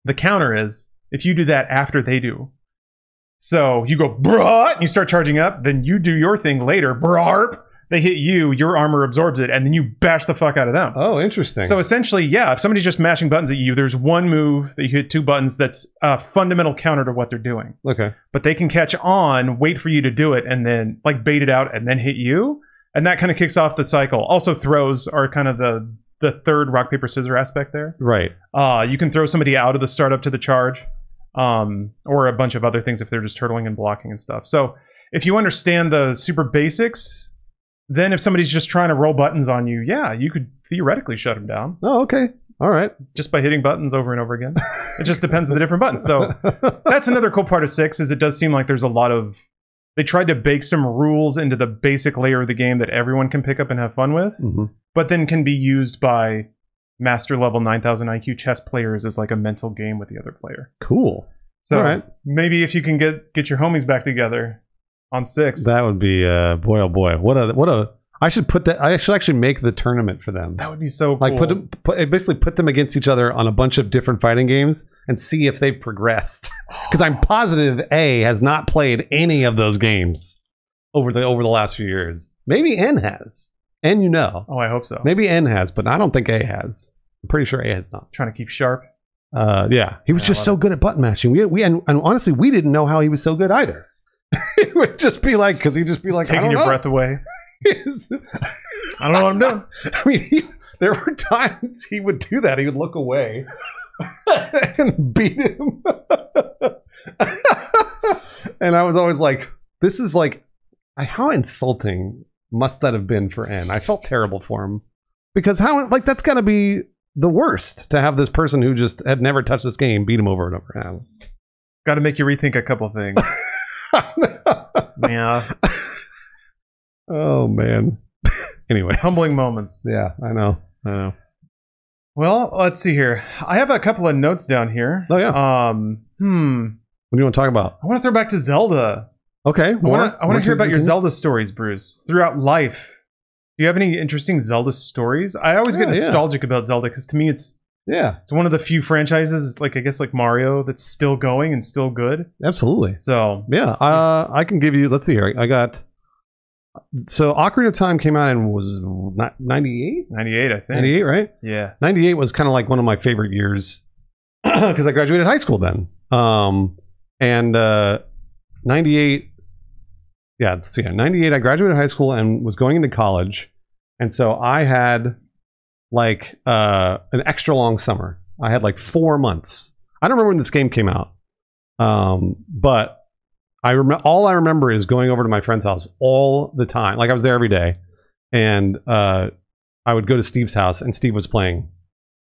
Speaker 1: The counter is if you do that after they do. So you go bruh, and you start charging up, then you do your thing later, brarp. They hit you, your armor absorbs it, and then you bash the fuck out of them.
Speaker 2: Oh, interesting.
Speaker 1: So essentially, yeah, if somebody's just mashing buttons at you, there's one move that you hit two buttons that's a fundamental counter to what they're doing
Speaker 2: okay.
Speaker 1: but they can catch on, wait for you to do it, and then like bait it out and then hit you, and that kind of kicks off the cycle. Also, throws are kind of the the third rock paper scissors aspect there.
Speaker 2: Right.
Speaker 1: Uh, you can throw somebody out of the startup to the charge, um, or a bunch of other things if they're just turtling and blocking and stuff. So if you understand the super basics, then if somebody's just trying to roll buttons on you, yeah, you could theoretically shut them down.
Speaker 2: Oh, okay. All right.
Speaker 1: just by hitting buttons over and over again. It just depends on the different buttons. So that's another cool part of six is it does seem like there's a lot of they tried to bake some rules into the basic layer of the game that everyone can pick up and have fun with,
Speaker 2: Mhm.
Speaker 1: but then can be used by master level 9000 IQ chess players as like a mental game with the other player.
Speaker 2: Cool.
Speaker 1: So
Speaker 2: right.
Speaker 1: maybe if you can get get your homies back together on six,
Speaker 2: That would be uh boy oh boy. What a what a I should put that I should actually make the tournament for them.
Speaker 1: that would be so
Speaker 2: Like
Speaker 1: cool.
Speaker 2: put, them, put basically put them against each other on a bunch of different fighting games and see if they've progressed. Because I'm positive A has not played any of those games over the over the last few years. Maybe N has. N you know.
Speaker 1: Oh, I hope so.
Speaker 2: Maybe N has, but I don't think A has. I'm pretty sure A has not.
Speaker 1: Trying to keep sharp.
Speaker 2: Uh, yeah, he was
Speaker 1: Yeah,
Speaker 2: just so good at button mashing. We, we and, and honestly, we didn't know how he was so good either. it would just be like because he'd just be
Speaker 1: Just
Speaker 2: like
Speaker 1: taking your
Speaker 2: know.
Speaker 1: breath away. I don't know what I'm doing.
Speaker 2: I mean, he, there were times he would do that. He would look away and beat him. and I was always like, this is like, how insulting must that have been for N? I felt terrible for him because how, like, that's got to be the worst to have this person who just had never touched this game beat him over and over again.
Speaker 1: Got to make you rethink a couple things. yeah,
Speaker 2: oh, man. anyway,
Speaker 1: humbling moments.
Speaker 2: Yeah, I know. I know.
Speaker 1: Well, let's see here. I have a couple of notes down here.
Speaker 2: Oh, yeah.
Speaker 1: Um. Hmm.
Speaker 2: What do you want to talk about?
Speaker 1: I want to throw back to Zelda.
Speaker 2: Okay.
Speaker 1: I want to. I want to hear about your Zelda stories, Bruce, throughout life. Do you have any interesting Zelda stories? I always get
Speaker 2: Yeah, yeah.
Speaker 1: nostalgic about Zelda because to me, it's
Speaker 2: Yeah,
Speaker 1: it's one of the few franchises, like I guess, like Mario, that's still going and still good.
Speaker 2: absolutely.
Speaker 1: So
Speaker 2: Yeah, uh, I can give you. Let's see here. I got. So Ocarina of Time came out in was not 98?
Speaker 1: ninety-eight, I think.
Speaker 2: 98, right?
Speaker 1: Yeah.
Speaker 2: 98 was kind of like one of my favorite years because I graduated high school then. Um, and uh, 98, yeah, let's see, 98, I graduated high school and was going into college. And so I had like uh, an extra long summer. I had like four months. I don't remember when this game came out, um, but I remember all I remember is going over to my friend's house all the time. Like I was there every day, and uh, I would go to Steve's house, and Steve was playing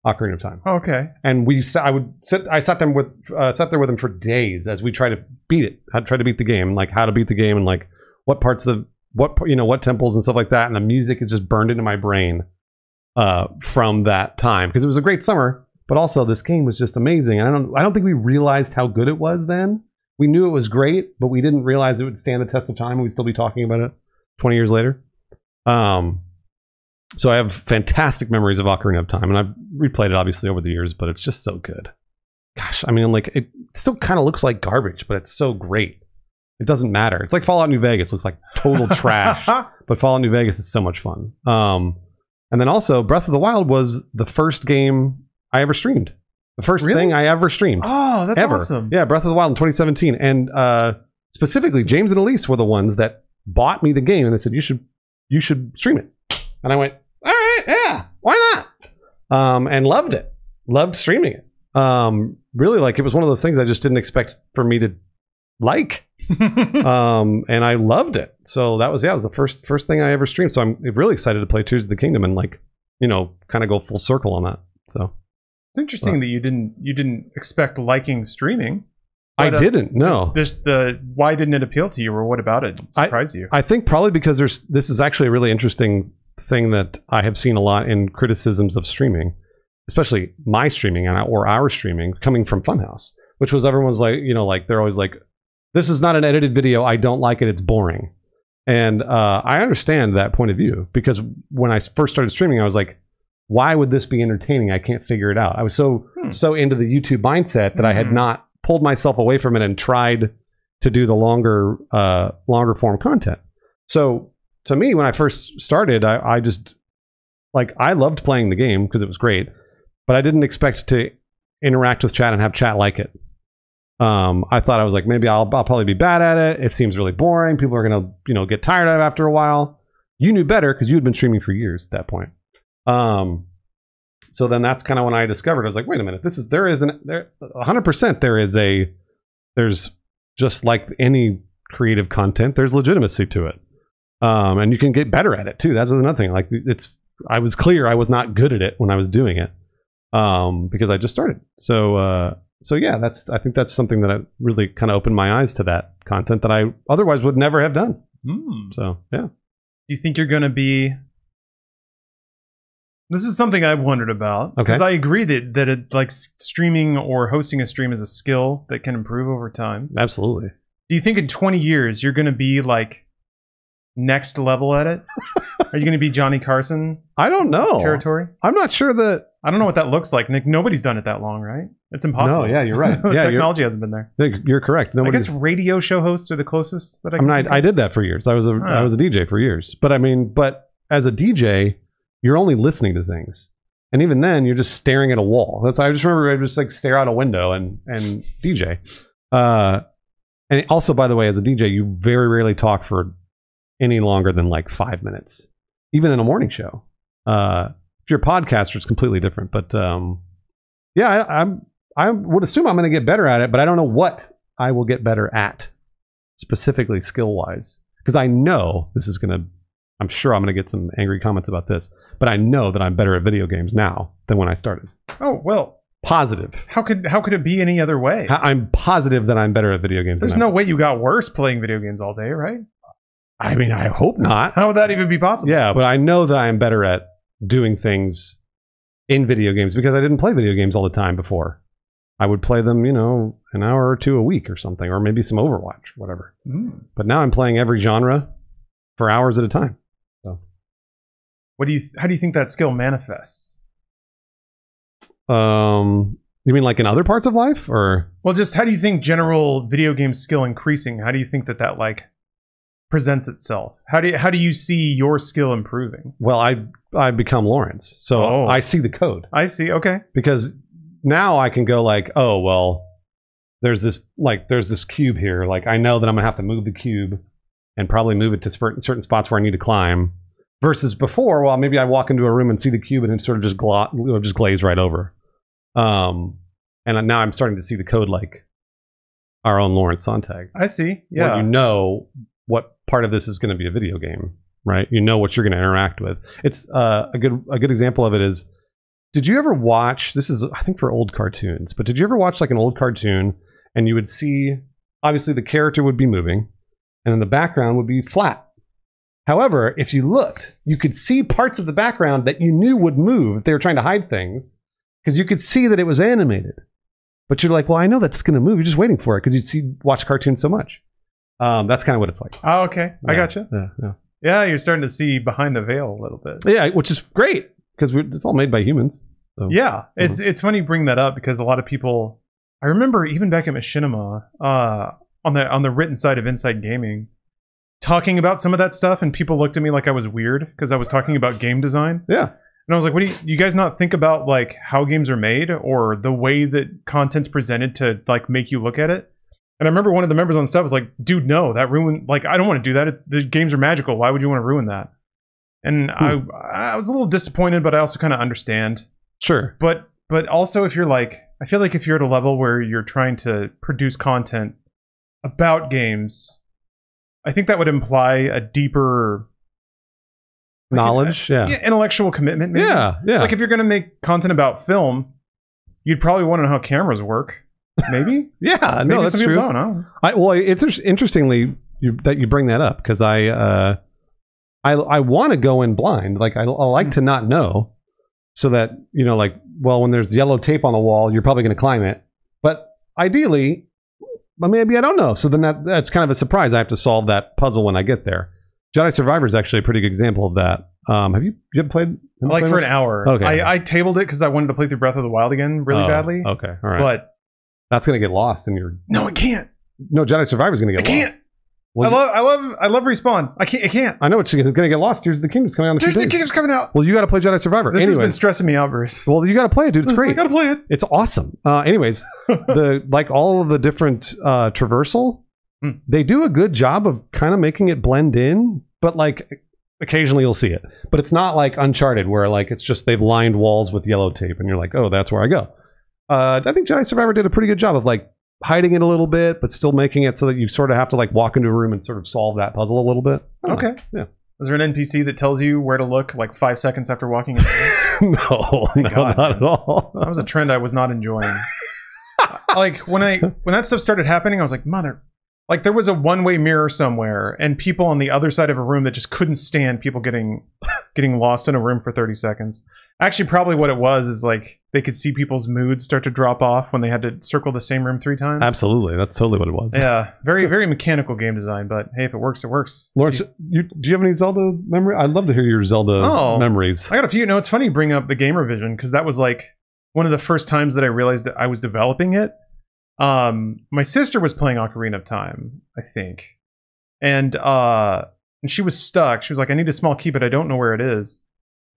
Speaker 2: Ocarina of Time,
Speaker 1: Okay.
Speaker 2: and we sa- I would sit I sat them with uh, sat there with him for days as we try to beat it, how to try to beat the game, like how to beat the game, and like what parts of the what you know what temples and stuff like that, and the music is just burned into my brain uh, from that time because it was a great summer, but also this game was just amazing. And I don't I don't think we realized how good it was then. We knew it was great, but we didn't realize it would stand the test of time. and We'd still be talking about it 20 years later. Um, so I have fantastic memories of Ocarina of Time, and I've replayed it obviously over the years, but it's just so good. Gosh, I mean, like it still kind of looks like garbage, but it's so great. It doesn't matter. It's like Fallout New Vegas looks like total trash, but Fallout New Vegas is so much fun. Um, and then also Breath of the Wild was the first game I ever streamed. The first
Speaker 1: Really?
Speaker 2: thing I ever streamed
Speaker 1: Oh, that's
Speaker 2: ever.
Speaker 1: awesome.
Speaker 2: Yeah, Breath of the Wild in 2017, and uh, specifically James and Elyse were the ones that bought me the game, and they said you should you should stream it, and I went, all right, yeah, why not? Um, and loved it, loved streaming it. Um, really, like it was one of those things I just didn't expect for me to like, um, and I loved it. So that was yeah, it was the first first thing I ever streamed. So I'm really excited to play Tears of the Kingdom and like you know kind of go full circle on that. So
Speaker 1: It's interesting that you didn't you didn't expect liking streaming.
Speaker 2: I
Speaker 1: But, uh,
Speaker 2: didn't no.
Speaker 1: Just, just the why didn't it appeal to you, or what about it surprised you?
Speaker 2: I think probably because there's this is actually a really interesting thing that I have seen a lot in criticisms of streaming, especially my streaming and or our streaming coming from Funhaus, which was everyone's like, you know, like they're always like, this is not an edited video. I don't like it. It's boring. And uh, I understand that point of view because when I first started streaming, I was like, why would this be entertaining? I can't figure it out. I was so
Speaker 1: Hmm.
Speaker 2: so into the YouTube mindset that I had
Speaker 1: Mhm.
Speaker 2: not pulled myself away from it and tried to do the longer uh, longer form content. So to me, when I first started, I, I just like I loved playing the game because it was great, but I didn't expect to interact with chat and have chat like it. Um, I thought I was like maybe I'll, I'll probably be bad at it. It seems really boring. People are gonna you know get tired of it after a while. You knew better because you had been streaming for years at that point. Um, so then that's kind of when I discovered I was like, wait a minute, this is there is an there 100 percent there is a there's just like any creative content, there's legitimacy to it, um, and you can get better at it too. That's another thing. Like it's I was clear I was not good at it when I was doing it, um, because I just started. So uh, so yeah, that's I think that's something that I really kind of opened my eyes to that content that I otherwise would never have done.
Speaker 1: Hmm.
Speaker 2: So yeah,
Speaker 1: Do you think you're going to be? This is something I've wondered about
Speaker 2: Okay.
Speaker 1: because I agree that that it, like streaming or hosting a stream is a skill that can improve over time.
Speaker 2: absolutely.
Speaker 1: Do you think in 20 years you're going to be like next level at it? Are you going to be Johnny Carson
Speaker 2: I don't know.
Speaker 1: territory?
Speaker 2: I'm not sure that.
Speaker 1: I don't know what that looks like, Nick. Nobody's done it that long, right? It's impossible.
Speaker 2: No, yeah, you're right. Yeah,
Speaker 1: technology hasn't been there.
Speaker 2: You're correct.
Speaker 1: I
Speaker 2: Nobody's.
Speaker 1: guess radio show hosts are the closest that I.
Speaker 2: I mean, I, I did that for years. I was a I was a DJ for years. But I mean, but as a DJ, you're only listening to things, and even then, you're just staring at a wall. That's I just remember I just like stare out a window and and DJ. Uh, and also, by the way, as a DJ, you very rarely talk for any longer than like five minutes, even in a morning show. Uh, if you're a podcaster, it's completely different. But um, yeah, I, I'm I would assume I'm going to get better at it, but I don't know what I will get better at specifically skill wise because I know this is going to. I'm sure I'm going to get some angry comments about this, but I know that I'm better at video games now than when I started.
Speaker 1: Oh well,
Speaker 2: Positive.
Speaker 1: how could how could it be any other way?
Speaker 2: I'm positive that I'm better at video games.
Speaker 1: There's no way you got worse playing video games all day, right?
Speaker 2: I mean, I hope not.
Speaker 1: How would that even be possible?
Speaker 2: Yeah, but I know that I am better at doing things in video games because I didn't play video games all the time before. I would play them, you know, an hour or two a week or something, or maybe some Overwatch, whatever.
Speaker 1: Mm.
Speaker 2: But now I'm playing every genre for hours at a time.
Speaker 1: So, what do you? How do you think that skill manifests?
Speaker 2: Um, you mean like in other parts of life, or
Speaker 1: Well, just how do you think general video game skill increasing? How do you think that that like presents itself? How do you, how do you see your skill improving?
Speaker 2: well, I I become Lawrence, so
Speaker 1: Oh.
Speaker 2: I see the code
Speaker 1: I see. Okay.
Speaker 2: because now I can go like, oh well, there's this like there's this cube here. Like I know that I'm gonna have to move the cube and probably move it to certain certain spots where I need to climb. Versus before, well, maybe I walk into a room and see the cube and it sort of just gla- just glaze right over. Um, and now I'm starting to see the code like our own Lawrence Sonntag.
Speaker 1: I see.
Speaker 2: where
Speaker 1: Yeah.
Speaker 2: you know what part of this is going to be a video game, right? You know what you're going to interact with. It's uh, a good a good example of it is. Did you ever watch? This is I think for old cartoons, but did you ever watch like an old cartoon and you would see obviously the character would be moving, and then the background would be flat. However, if you looked, you could see parts of the background that you knew would move if they were trying to hide things, because you could see that it was animated. But you're like, well, I know that's going to move. You're just waiting for it because you'd see watch cartoons so much. Um, that's kind of what it's like.
Speaker 1: oh, okay. I
Speaker 2: Yeah.
Speaker 1: gotcha.
Speaker 2: Yeah, yeah,
Speaker 1: Yeah, you're starting to see behind the veil a little bit.
Speaker 2: yeah, which is great because it's all made by humans. So.
Speaker 1: Yeah, it's
Speaker 2: Mm-hmm.
Speaker 1: it's funny you bring that up because a lot of people. I remember even back at Machinima, uh, on the on the written side of Inside Gaming, talking about some of that stuff, and people looked at me like I was weird because I was talking about game design,
Speaker 2: yeah,
Speaker 1: and I was like, "What do you, you guys not think about like how games are made or the way that content's presented to like make you look at it?" And I remember one of the members on staff was like, "Dude, no, that ruined. Like, I don't want to do that. It, the games are magical. Why would you want to ruin that?" And hmm. I I was a little disappointed, but I also kind of understand
Speaker 2: sure.
Speaker 1: but but also if you're like i feel like if you're at a level where you're trying to produce content about games i think that would imply a deeper like,
Speaker 2: Knowledge, yeah.
Speaker 1: intellectual commitment maybe.
Speaker 2: Yeah, yeah.
Speaker 1: it's like if you're going to make content about film you'd probably want to know how cameras work maybe
Speaker 2: yeah,
Speaker 1: maybe
Speaker 2: no, that's true.
Speaker 1: don't know
Speaker 2: I, well, it's interestingly you, that you bring that up because I, uh, I, I want to go in blind. Like I, I like
Speaker 1: Hmm.
Speaker 2: to not know, so that you know, like, well, when there's yellow tape on the wall, you're probably going to climb it. But ideally, well, maybe I don't know. So then that that's kind of a surprise. I have to solve that puzzle when I get there. Jedi Survivor is actually a pretty good example of that. Um, have you you played? have
Speaker 1: like
Speaker 2: played
Speaker 1: for
Speaker 2: much?
Speaker 1: an hour
Speaker 2: Okay.
Speaker 1: I, I tabled it because i wanted to play through breath of the wild again really
Speaker 2: Oh,
Speaker 1: badly
Speaker 2: Okay, all right.
Speaker 1: but
Speaker 2: that's going to get lost in your.
Speaker 1: no it can't
Speaker 2: No, Jedi Survivor is going to
Speaker 1: i
Speaker 2: get lost.
Speaker 1: can't
Speaker 2: Well,
Speaker 1: I love, I love, I love respawn. I can't, I can't.
Speaker 2: I know it's going to get lost. Tears of the Kingdom's coming out in a few
Speaker 1: There's the
Speaker 2: days.
Speaker 1: game's coming out.
Speaker 2: Well, you got to play Jedi Survivor.
Speaker 1: This has been stressing me out, Bruce.
Speaker 2: well, you got to play it, dude. It's
Speaker 1: I
Speaker 2: great.
Speaker 1: gotta play it.
Speaker 2: It's awesome. Uh, anyways, the like all of the different uh, traversal,
Speaker 1: Hmm.
Speaker 2: they do a good job of kind of making it blend in, but like occasionally you'll see it. But it's not like Uncharted where like it's just they've lined walls with yellow tape and you're like, oh, that's where I go. Uh, I think Jedi Survivor did a pretty good job of like hiding it a little bit, but still making it so that you sort of have to like walk into a room and sort of solve that puzzle a little bit. Don't know.
Speaker 1: Okay.
Speaker 2: Yeah.
Speaker 1: Is there an NPC that tells you where to look like five seconds after walking in?
Speaker 2: no, no,
Speaker 1: God,
Speaker 2: not at all.
Speaker 1: That was a trend I was not enjoying. like when I when that stuff started happening, I was like, mother. Like there was a one way mirror somewhere, and people on the other side of a room that just couldn't stand people getting getting lost in a room for thirty seconds. Actually, probably what it was is like they could see people's moods start to drop off when they had to circle the same room three times.
Speaker 2: Absolutely, that's totally what it was.
Speaker 1: Yeah, very very mechanical game design, but hey, if it works, it works.
Speaker 2: Lawrence, you, do you have any Zelda memory? I'd love to hear your Zelda
Speaker 1: Oh.
Speaker 2: memories.
Speaker 1: I got a few. No, it's funny you bring up the gamer vision because that was like one of the first times that I realized that I was developing it. Um, my sister was playing Ocarina of Time, I think, and uh, and she was stuck. She was like, "I need a small key, but I don't know where it is."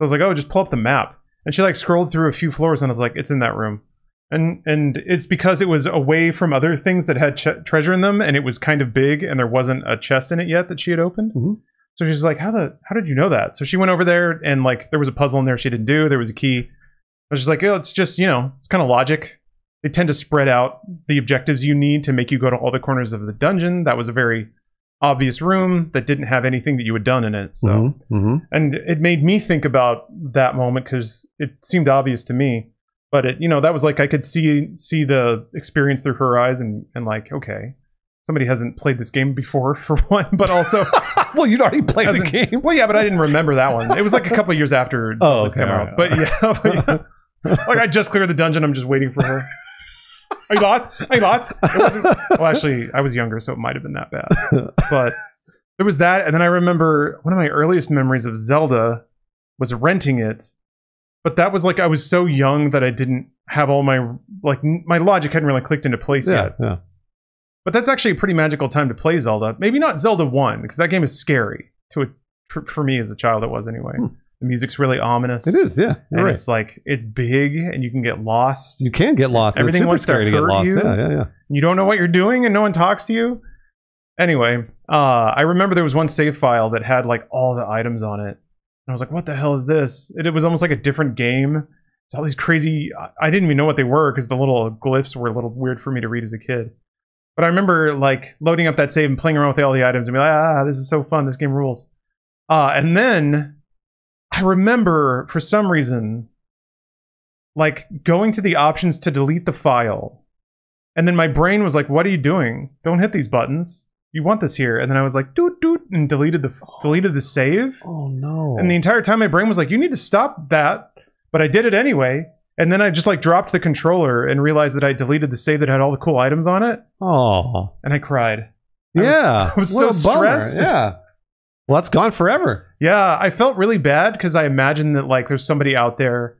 Speaker 1: I was like, "Oh, just pull up the map." And she like scrolled through a few floors, and I was like, "It's in that room." And and it's because it was away from other things that had ch- treasure in them, and it was kind of big, and there wasn't a chest in it yet that she had opened.
Speaker 2: Mhm.
Speaker 1: So she's like, "How the how did you know that?" So she went over there, and like there was a puzzle in there she didn't do. There was a key. I was just like, "Oh, it's just you know, it's kind of logic." They tend to spread out the objectives you need to make you go to all the corners of the dungeon. That was a very obvious room that didn't have anything that you had done in it. So
Speaker 2: Mhm, mhm.
Speaker 1: and it made me think about that moment because it seemed obvious to me but it you know that was like i could see see the experience through her eyes and and like okay somebody hasn't played this game before for one but also
Speaker 2: well, you'd already played the game.
Speaker 1: well yeah but i didn't remember that one it was like a couple of years after
Speaker 2: Oh, okay, all
Speaker 1: out
Speaker 2: right.
Speaker 1: yeah, but yeah. like i just cleared the dungeon i'm just waiting for her are you lost? Are you lost? Well actually i was younger so it might have been that bad. But there was that and then i remember one of my earliest memories of zelda was renting it. But that was like i was so young that i didn't have all my like my logic hadn't really clicked into place
Speaker 2: yeah,
Speaker 1: yet.
Speaker 2: yeah.
Speaker 1: but that's actually a pretty magical time to play zelda. Maybe not zelda 1 because that game is scary to a, for, for me as a child it was anyway.
Speaker 2: Hmm.
Speaker 1: The music's really ominous
Speaker 2: It is, yeah.
Speaker 1: And
Speaker 2: right.
Speaker 1: it's like it's big and you can get lost
Speaker 2: You can get lost.
Speaker 1: Everything
Speaker 2: it's super
Speaker 1: wants to
Speaker 2: to get lost.
Speaker 1: you.
Speaker 2: Yeah, yeah, yeah.
Speaker 1: you don't know what you're doing and no one talks to you. Anyway, uh, I remember there was one save file that had like all the items on it. And I was like, what the hell is this? It, it was almost like a different game. It's all these crazy, I- I didn't even know what they were because the little glyphs were a little weird for me to read as a kid. But I remember like loading up that save and playing around with all the items and be like, ah, this is so fun. This game rules. Uh, and then I remember for some reason, like going to the options to delete the file and then my brain was like, "What are you doing? Don't hit these buttons. You want this here." And then I was like, "Doot doot," and deleted the deleted the save.
Speaker 2: Oh no.
Speaker 1: And the entire time, my brain was like, "You need to stop that." But I did it anyway. And then I just like dropped the controller and realized that I deleted the save that had all the cool items on it,
Speaker 2: oh.
Speaker 1: and I cried. I was-
Speaker 2: Yeah.
Speaker 1: I was
Speaker 2: What
Speaker 1: so stressed.
Speaker 2: Yeah. Well, that's gone forever.
Speaker 1: Yeah, I felt really bad because I imagined that like there's somebody out there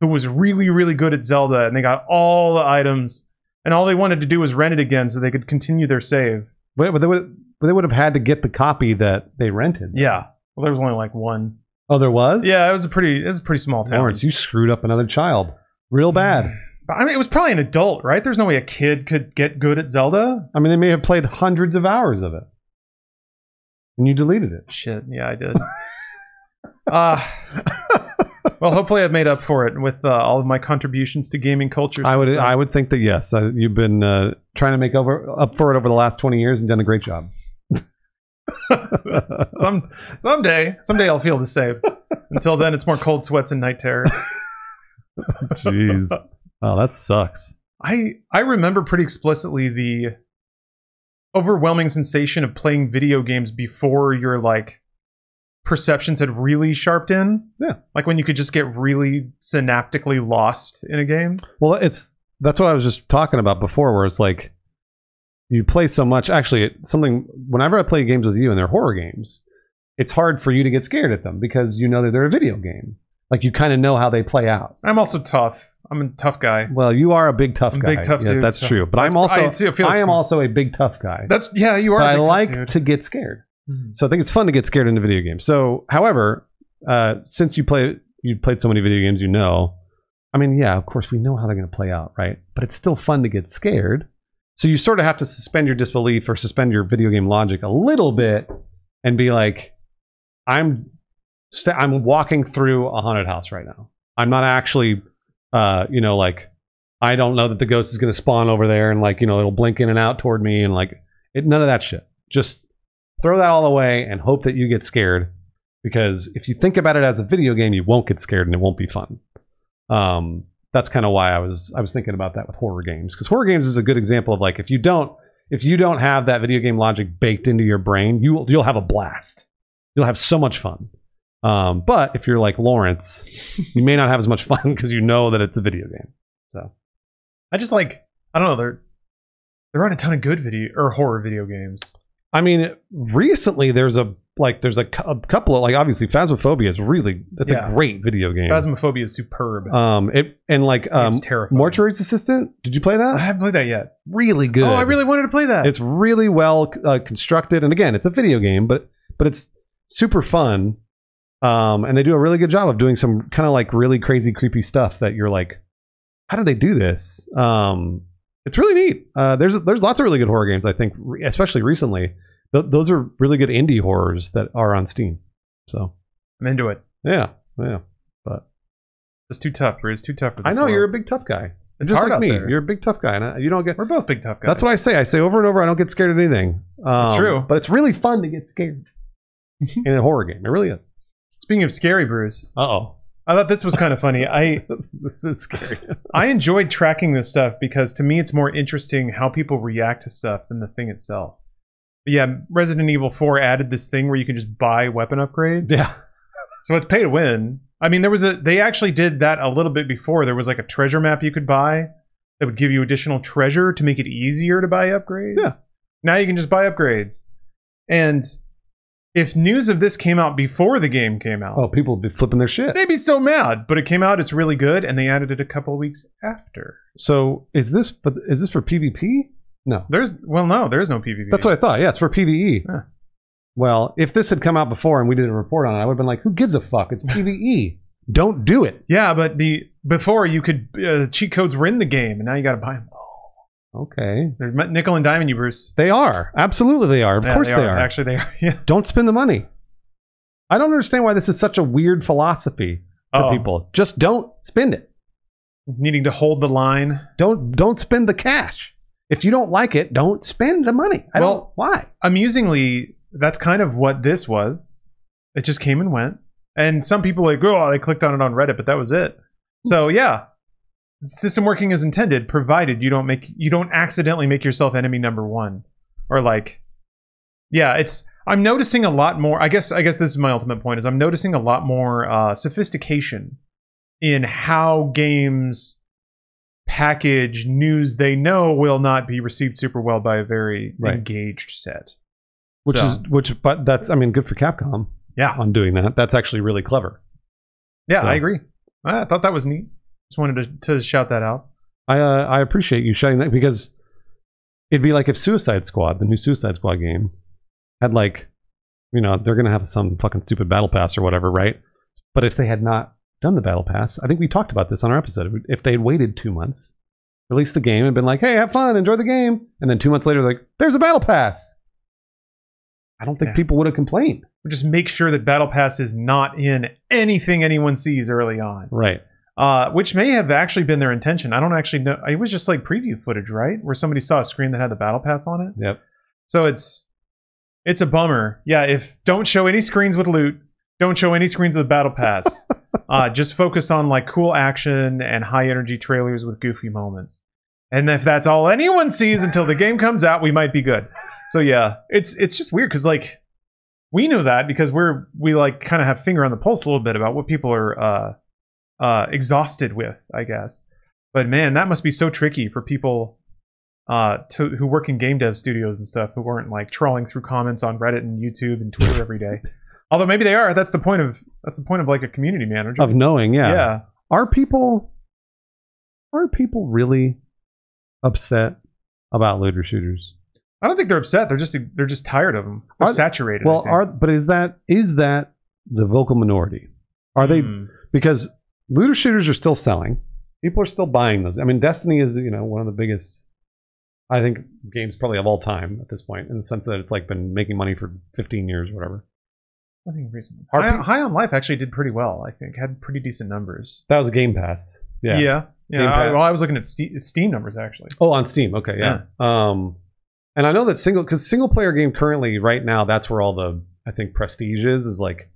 Speaker 1: who was really really good at Zelda and they got all the items and all they wanted to do was rent it again so they could continue their save.
Speaker 2: But, but they would but they would have had to get the copy that they rented.
Speaker 1: Yeah. Well, there was only like one.
Speaker 2: Oh, there was?
Speaker 1: Yeah, it was a pretty it was a pretty small town.
Speaker 2: Lawrence, you screwed up another child. Real mm. bad.
Speaker 1: But, I mean, it was probably an adult, right? There's no way a kid could get good at Zelda.
Speaker 2: I mean, they may have played hundreds of hours of it. And you deleted it.
Speaker 1: Shit, yeah, I did. uh well, hopefully I've made up for it with uh, all of my contributions to gaming culture.
Speaker 2: I would
Speaker 1: since then.
Speaker 2: I would think that yes, uh, you've been uh, trying to make over up for it over the last 20 years and done a great job.
Speaker 1: Some someday, someday I'll feel the same. Until then, it's more cold sweats and night terrors.
Speaker 2: Jeez. Oh, that sucks.
Speaker 1: I I remember pretty explicitly the overwhelming sensation of playing video games before your like perceptions had really sharped in.
Speaker 2: Yeah.
Speaker 1: Like when you could just get really synaptically lost in a game.
Speaker 2: Well, it's that's what I was just talking about before, where it's like you play so much. Actually, it- something whenever I play games with you and they're horror games, it's hard for you to get scared at them because you know that they're a video game. Like you kind of know how they play out.
Speaker 1: I'm also tough. I'm a tough guy.
Speaker 2: Well, you are a big tough
Speaker 1: I'm
Speaker 2: guy.
Speaker 1: big tough
Speaker 2: Yeah,
Speaker 1: dude,
Speaker 2: That's
Speaker 1: so-
Speaker 2: true. But I'm also
Speaker 1: I, see, I, feel
Speaker 2: I am
Speaker 1: cool.
Speaker 2: also a big tough guy.
Speaker 1: That's yeah, you are.
Speaker 2: But
Speaker 1: a
Speaker 2: I like
Speaker 1: dude.
Speaker 2: to get scared.
Speaker 1: Mhm.
Speaker 2: So I think it's fun to get scared in into video games. So, however, uh, since you play you played so many video games, you know. I mean, yeah, of course we know how they're going to play out, right? But it's still fun to get scared. So you sort of have to suspend your disbelief or suspend your video game logic a little bit and be like, I'm I'm walking through a haunted house right now. I'm not actually, uh, you know, like I don't know that the ghost is going to spawn over there and like you know it'll blink in and out toward me and like it, none of that shit. Just throw that all away and hope that you get scared because if you think about it as a video game, you won't get scared and it won't be fun. Um, that's kind of why I was I was thinking about that with horror games because horror games is a good example of like if you don't if you don't have that video game logic baked into your brain, you will you'll have a blast. You'll have so much fun. Um, but if you're like Lawrence, you may not have as much fun because you know that it's a video game. So
Speaker 1: I just like I don't know. There there aren't a ton of good video or horror video games.
Speaker 2: I mean, recently there's a like there's a, a couple of like obviously Phasmophobia is really that's
Speaker 1: Yeah.
Speaker 2: a great video game.
Speaker 1: Phasmophobia is superb.
Speaker 2: um, it and like um. Mortuary's Assistant. Did you play that?
Speaker 1: I haven't played that yet.
Speaker 2: Really good.
Speaker 1: Oh, I really wanted to play that.
Speaker 2: It's really well uh, constructed, and again, it's a video game, but but it's super fun. Um, and they do a really good job of doing some kind of like really crazy, creepy stuff that you're like, how did they do this? Um, it's really neat. Uh, there's there's lots of really good horror games. I think, re- especially recently, Th- those are really good indie horrors that are on Steam. So
Speaker 1: I'm into it.
Speaker 2: yeah, yeah.
Speaker 1: But it's too tough, Bruce. Too tough for this
Speaker 2: I know
Speaker 1: world.
Speaker 2: you're a big tough guy.
Speaker 1: It's
Speaker 2: Just
Speaker 1: hard
Speaker 2: like me.
Speaker 1: there.
Speaker 2: You're a big tough guy, and I, you don't get.
Speaker 1: We're both big tough guys.
Speaker 2: That's what I say. I say over and over. I don't get scared of anything. Um,
Speaker 1: true.
Speaker 2: but it's really fun to get scared in a horror game. It really is.
Speaker 1: Speaking of scary, Bruce,
Speaker 2: Uh oh,
Speaker 1: I thought this was kind of funny. I
Speaker 2: this is scary.
Speaker 1: I enjoyed tracking this stuff because to me it's more interesting how people react to stuff than the thing itself. But yeah, Resident Evil 4 added this thing where you can just buy weapon upgrades.
Speaker 2: yeah,
Speaker 1: So it's pay to win. I mean, there was a they actually did that a little bit before. There was like a treasure map you could buy that would give you additional treasure to make it easier to buy upgrades.
Speaker 2: Yeah.
Speaker 1: Now you can just buy upgrades. And if news of this came out before the game came out,
Speaker 2: oh, people would be flipping their shit.
Speaker 1: they'd be so mad. But it came out, it's really good, and they added it a couple of weeks after.
Speaker 2: So is this? But is this for PvP? No,
Speaker 1: There's well, no, there's no PvP.
Speaker 2: that's what I thought. Yeah, it's for PVE.
Speaker 1: Huh.
Speaker 2: Well, if this had come out before and we did a report on it, I would have been like, "Who gives a fuck? It's PVE. Don't do it."
Speaker 1: Yeah, but the before you could uh, cheat codes were in the game, and now you got to buy them.
Speaker 2: Okay,
Speaker 1: They're nickel and diamond you, Bruce.
Speaker 2: they are absolutely they are. Of
Speaker 1: Yeah,
Speaker 2: course they, are.
Speaker 1: Actually, they are. Yeah.
Speaker 2: Don't spend the money. I don't understand why this is such a weird philosophy for
Speaker 1: Oh.
Speaker 2: people. Just don't spend it.
Speaker 1: needing to hold the line.
Speaker 2: Don't don't spend the cash. If you don't like it, don't spend the money. I don't.
Speaker 1: Well-
Speaker 2: Why?
Speaker 1: Amusingly, that's kind of what this was. It just came and went. And some people like, oh, they clicked on it on Reddit, but that was it. So yeah, system working as intended, provided you don't make you don't accidentally make yourself enemy number one, or like, yeah, it's. I'm noticing a lot more. I guess I guess this is my ultimate point. Is I'm noticing a lot more uh, sophistication in how games package news they know will not be received super well by a very
Speaker 2: Right.
Speaker 1: engaged set.
Speaker 2: Which
Speaker 1: So,
Speaker 2: is which, but that's I mean, good for Capcom
Speaker 1: yeah,
Speaker 2: on doing that. That's actually really clever.
Speaker 1: yeah,
Speaker 2: So-
Speaker 1: I agree. I thought that was neat. Just wanted to, to shout that out.
Speaker 2: I uh, I appreciate you shouting that because it'd be like if Suicide Squad, the new Suicide Squad game, had like, you know, they're gonna have some fucking stupid battle pass or whatever, right? But if they had not done the battle pass, I think we talked about this on our episode. If they had waited two months, released the game, and been like, "Hey, have fun, enjoy the game," and then two months later, like, "There's a battle pass," I don't think
Speaker 1: Yeah.
Speaker 2: people would have complained.
Speaker 1: Just make sure that Battle Pass is not in anything anyone sees early on,
Speaker 2: Right.
Speaker 1: Uh, which may have actually been their intention. I don't actually know. It was just like preview footage, right, where somebody saw a screen that had the Battle Pass on it.
Speaker 2: Yep.
Speaker 1: So it's it's a bummer. Yeah, if don't show any screens with loot, don't show any screens with battle pass. uh, just focus on like cool action and high energy trailers with goofy moments. And if that's all anyone sees until the game comes out, we might be good. So yeah, it's it's just weird because like we know that because we're we like kind of have finger on the pulse a little bit about what people are uh, uh, exhausted with, I guess. But man, that must be so tricky for people uh, to, who work in game dev studios and stuff who aren't like trawling through comments on Reddit and YouTube and Twitter every day. Although maybe they are. That's the point of that's the point of like a community manager.
Speaker 2: Of knowing, yeah.
Speaker 1: yeah.
Speaker 2: Are people are people really upset about looter shooters?
Speaker 1: I don't think they're upset. They're just they're just tired of them. They're
Speaker 2: Are-
Speaker 1: saturated.
Speaker 2: Well, are but is that is that the vocal minority? Are they
Speaker 1: Hmm.
Speaker 2: because looter shooters are still selling. People are still buying those. I mean, Destiny is you know one of the biggest, I think, games probably of all time at this point, in the sense that it's like been making money for 15 years, or whatever.
Speaker 1: I think reasonable. High,
Speaker 2: pe-
Speaker 1: High on Life actually did pretty well. I think had pretty decent numbers.
Speaker 2: That was a Game Pass. Yeah.
Speaker 1: yeah. yeah. I, well, I was looking at Steam, Steam numbers actually.
Speaker 2: Oh, on Steam. Okay, yeah. Um, and I know that single because single player game currently right now that's where all the I think prestige is is like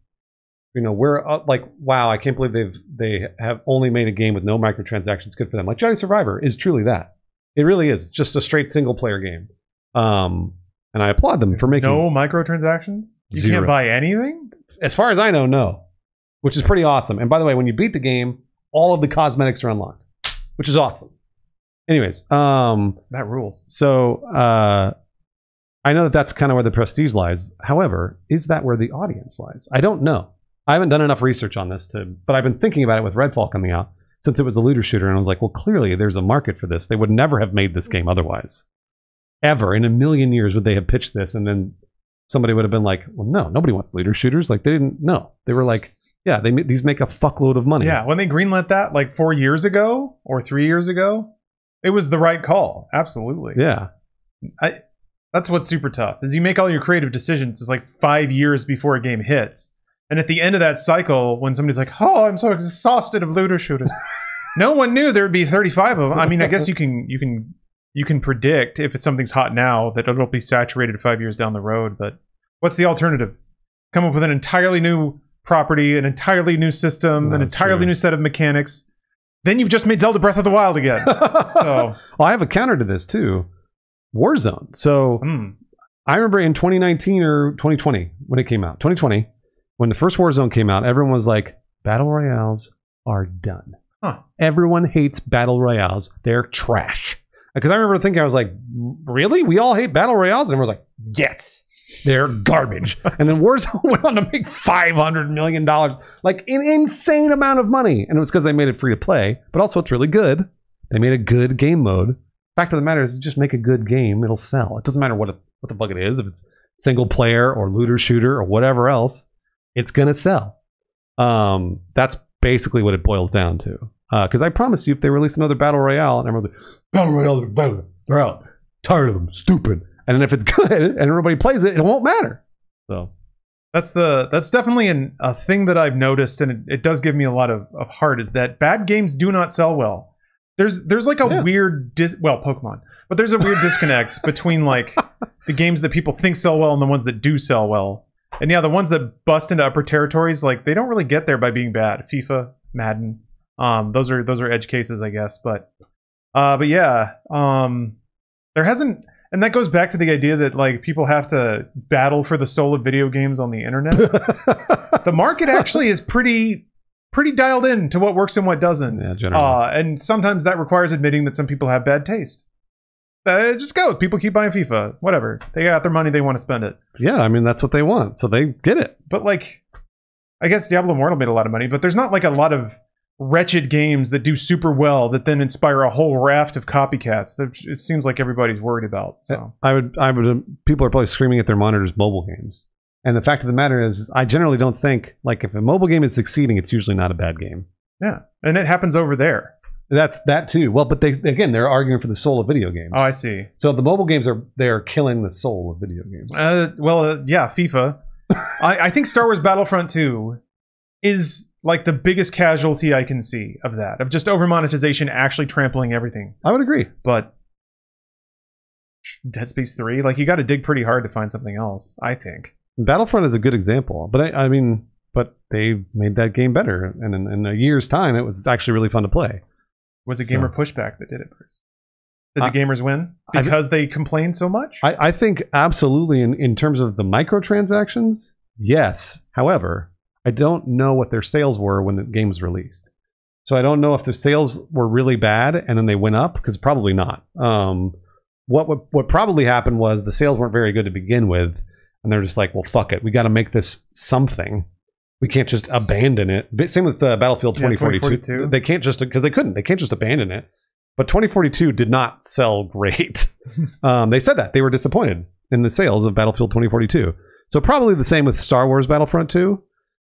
Speaker 2: you know, we're uh, like, wow, I can't believe they've they have only made a game with no microtransactions. Good for them. Like Jedi Survivor is truly that. It really is just a straight single player game. Um, and I applaud them for making.
Speaker 1: No microtransactions. You can't buy anything.
Speaker 2: As far as I know, no, which is pretty awesome. And by the way, when you beat the game, all of the cosmetics are unlocked, which is awesome. Anyways, um,
Speaker 1: That rules.
Speaker 2: so uh, I know that that's kind of where the prestige lies. However, is that where the audience lies? I don't know. I haven't done enough research on this to, but I've been thinking about it with Redfall coming out since it was a looter shooter, and I was like, well, clearly there's a market for this. They would never have made this game otherwise. Ever in a million years would they have pitched this, and then somebody would have been like, well, no, nobody wants looter shooters. Like they didn't. No, they were like, yeah, they these make a fuckload of money.
Speaker 1: Yeah, when they greenlit that like four years ago or three years ago, it was the right call. Absolutely.
Speaker 2: yeah.
Speaker 1: I, that's what's super tough is you make all your creative decisions is like five years before a game hits, and at the end of that cycle, when somebody's like, "Oh, I'm so exhausted of looter shooters," no one knew there would be 35 of them. I mean, I guess you can you can you can predict if it's something's hot now that it'll be saturated five years down the road. But what's the alternative? Come up with an entirely new property, an entirely new system, an entirely
Speaker 2: true.
Speaker 1: new set of mechanics. Then you've just made Zelda Breath of the Wild again. So,
Speaker 2: well, I have a counter to this too. Warzone. So
Speaker 1: hmm.
Speaker 2: I remember in 2019 or 2020 when it came out, 2020, when the first Warzone came out, everyone was like, battle royales are done.
Speaker 1: Huh.
Speaker 2: Everyone hates battle royales. They're trash. Because I remember thinking, I was like, really? We all hate battle royales? And was like, yes, they're garbage. and then Warzone went on to make $500 million, like an insane amount of money. And it was because they made it free to play, but also it's really good. They made a good game mode. Fact of the matter is, just make a good game, it'll sell. It doesn't matter what, it, what the fuck it is, if it's single player or looter shooter or whatever else, it's going to sell. Um, that's basically what it boils down to. Because I promise you, if they release another battle royale, and everyone's like, battle royale, battle, they're out, tired of them, stupid. And then if it's good and everybody plays it, it won't matter. So
Speaker 1: That's the that's definitely an, a thing that I've noticed, and it, it does give me a lot of, of heart. Is that bad games do not sell well. There's there's like a
Speaker 2: Yeah.
Speaker 1: weird dis- well Pokemon, but there's a weird disconnect between like the games that people think sell well and the ones that do sell well. And yeah, the ones that bust into upper territories, like they don't really get there by being bad. FIFA, Madden, um, those are those are edge cases, I guess. But uh, but yeah, um, there hasn't, and that goes back to the idea that like people have to battle for the soul of video games on the internet the market actually is pretty pretty dialed in to what works and what doesn't.
Speaker 2: Yeah, generally.
Speaker 1: Uh, and sometimes that requires admitting that some people have bad taste. Uh, just go. People keep buying FIFA. Whatever. They got their money. They want to spend it.
Speaker 2: yeah, I mean, that's what they want. So they get it.
Speaker 1: But like, I guess Diablo Immortal made a lot of money, but there's not like a lot of wretched games that do super well that then inspire a whole raft of copycats that it seems like everybody's worried about. So
Speaker 2: I would, I would, um, people are probably screaming at their monitors mobile games. And the fact of the matter is, I generally don't think, like, if a mobile game is succeeding, it's usually not a bad game.
Speaker 1: yeah, and it happens over there.
Speaker 2: That's that too. Well, but they again, they're arguing for the soul of video games.
Speaker 1: Oh, I see.
Speaker 2: so the mobile games are they are killing the soul of video games.
Speaker 1: Uh, well, uh, yeah, FIFA. I, I think Star Wars Battlefront 2 is like the biggest casualty I can see of that, of just over monetization actually trampling everything.
Speaker 2: I would agree.
Speaker 1: But Dead Space 3, like you got to dig pretty hard to find something else, I think.
Speaker 2: Battlefront is a good example, but I, I mean, but they made that game better, and in, in a year's time, it was actually really fun to play.
Speaker 1: Was it
Speaker 2: So-
Speaker 1: gamer pushback that did it first? Did the gamers win
Speaker 2: I-
Speaker 1: because they complained so much?
Speaker 2: I, I think absolutely in, in terms of the microtransactions, yes. However, I don't know what their sales were when the game was released. So I don't know if the sales were really bad and then they went up because probably not. Um, what, what what probably happened was the sales weren't very good to begin with, and they're just like, well, fuck it, we got to make this something. We can't just abandon it. But Same with uh, Battlefield
Speaker 1: Yeah,
Speaker 2: 2042.
Speaker 1: 2042.
Speaker 2: They can't just because they couldn't. They can't just abandon it. But 2042 did not sell great. um, they said that they were disappointed in the sales of Battlefield 2042. So probably the same with Star Wars Battlefront 2.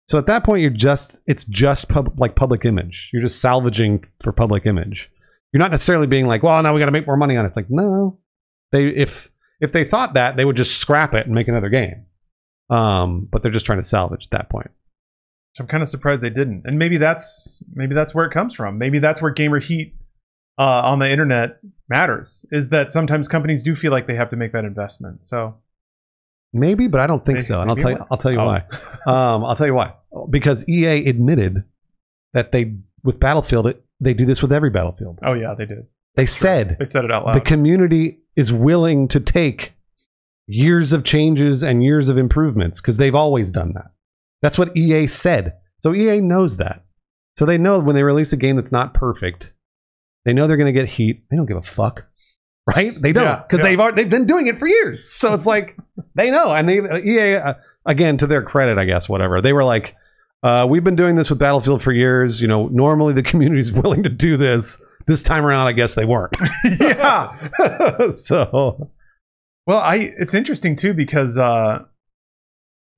Speaker 2: So at that point, you're just it's just pub, like public image. You're just salvaging for public image. You're not necessarily being like, well, now we got to make more money on it. It's like no, they if if they thought that they would just scrap it and make another game. Um, but they're just trying to salvage at that point.
Speaker 1: I'm kind of surprised they didn't. And maybe that's maybe that's where it comes from. Maybe that's where gamer heat uh, on the internet matters. Is that sometimes companies do feel like they have to make that investment. So
Speaker 2: Maybe, but I don't think
Speaker 1: Maybe-
Speaker 2: so, and I'll tell you. I'll tell you
Speaker 1: Oh.
Speaker 2: why. Um, I'll tell you why. because EA admitted that they with Battlefield it, they do this with every Battlefield.
Speaker 1: Oh yeah, they did.
Speaker 2: They said
Speaker 1: They said it out loud.
Speaker 2: the community is willing to take years of changes and years of improvements because they've always done that. That's what EA said. So EA knows that. So they know when they release a game that's not perfect, they know they're going to get heat. They don't give a fuck, right? They don't because
Speaker 1: yeah.
Speaker 2: they've al- they've been doing it for years. So it's like they know, and they EA uh, again to their credit, I guess. Whatever they were like, uh, we've been doing this with Battlefield for years. You know, normally the community is willing to do this. This time around, I guess they weren't.
Speaker 1: yeah.
Speaker 2: so
Speaker 1: Well, I it's interesting too because uh,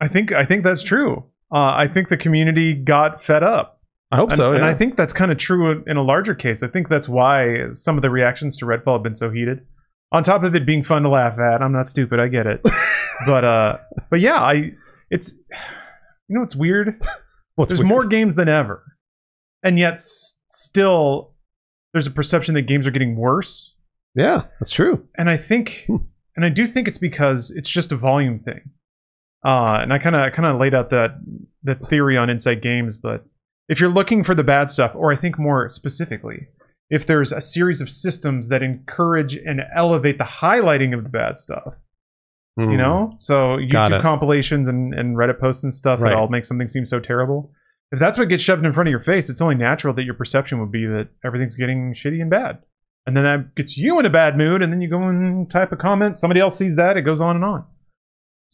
Speaker 1: I think I think that's true. Uh, I think the community got fed up,
Speaker 2: I hope
Speaker 1: and,
Speaker 2: so.
Speaker 1: and. I think that's kind of true in a larger case. I think that's why some of the reactions to Redfall have been so heated. On top of it being fun to laugh at, I'm not stupid. I get it, but uh, but yeah, I it's you know it's weird.
Speaker 2: What's
Speaker 1: There's
Speaker 2: weird?
Speaker 1: more games than ever, and yet s- still there's a perception that games are getting worse.
Speaker 2: Yeah, that's true.
Speaker 1: and I think,
Speaker 2: Hmm.
Speaker 1: and I do think it's because it's just a volume thing. Uh, and I kind of kind of laid out that the theory on Inside Games, but if you're looking for the bad stuff, or I think more specifically, if there's a series of systems that encourage and elevate the highlighting of the bad stuff,
Speaker 2: Hmm.
Speaker 1: you know, so YouTube compilations and, and Reddit posts and stuff
Speaker 2: Right.
Speaker 1: that all make something seem so terrible. If that's what gets shoved in front of your face, it's only natural that your perception would be that everything's getting shitty and bad. And then that gets you in a bad mood, and then you go and type a comment. Somebody else sees that, it goes on and on.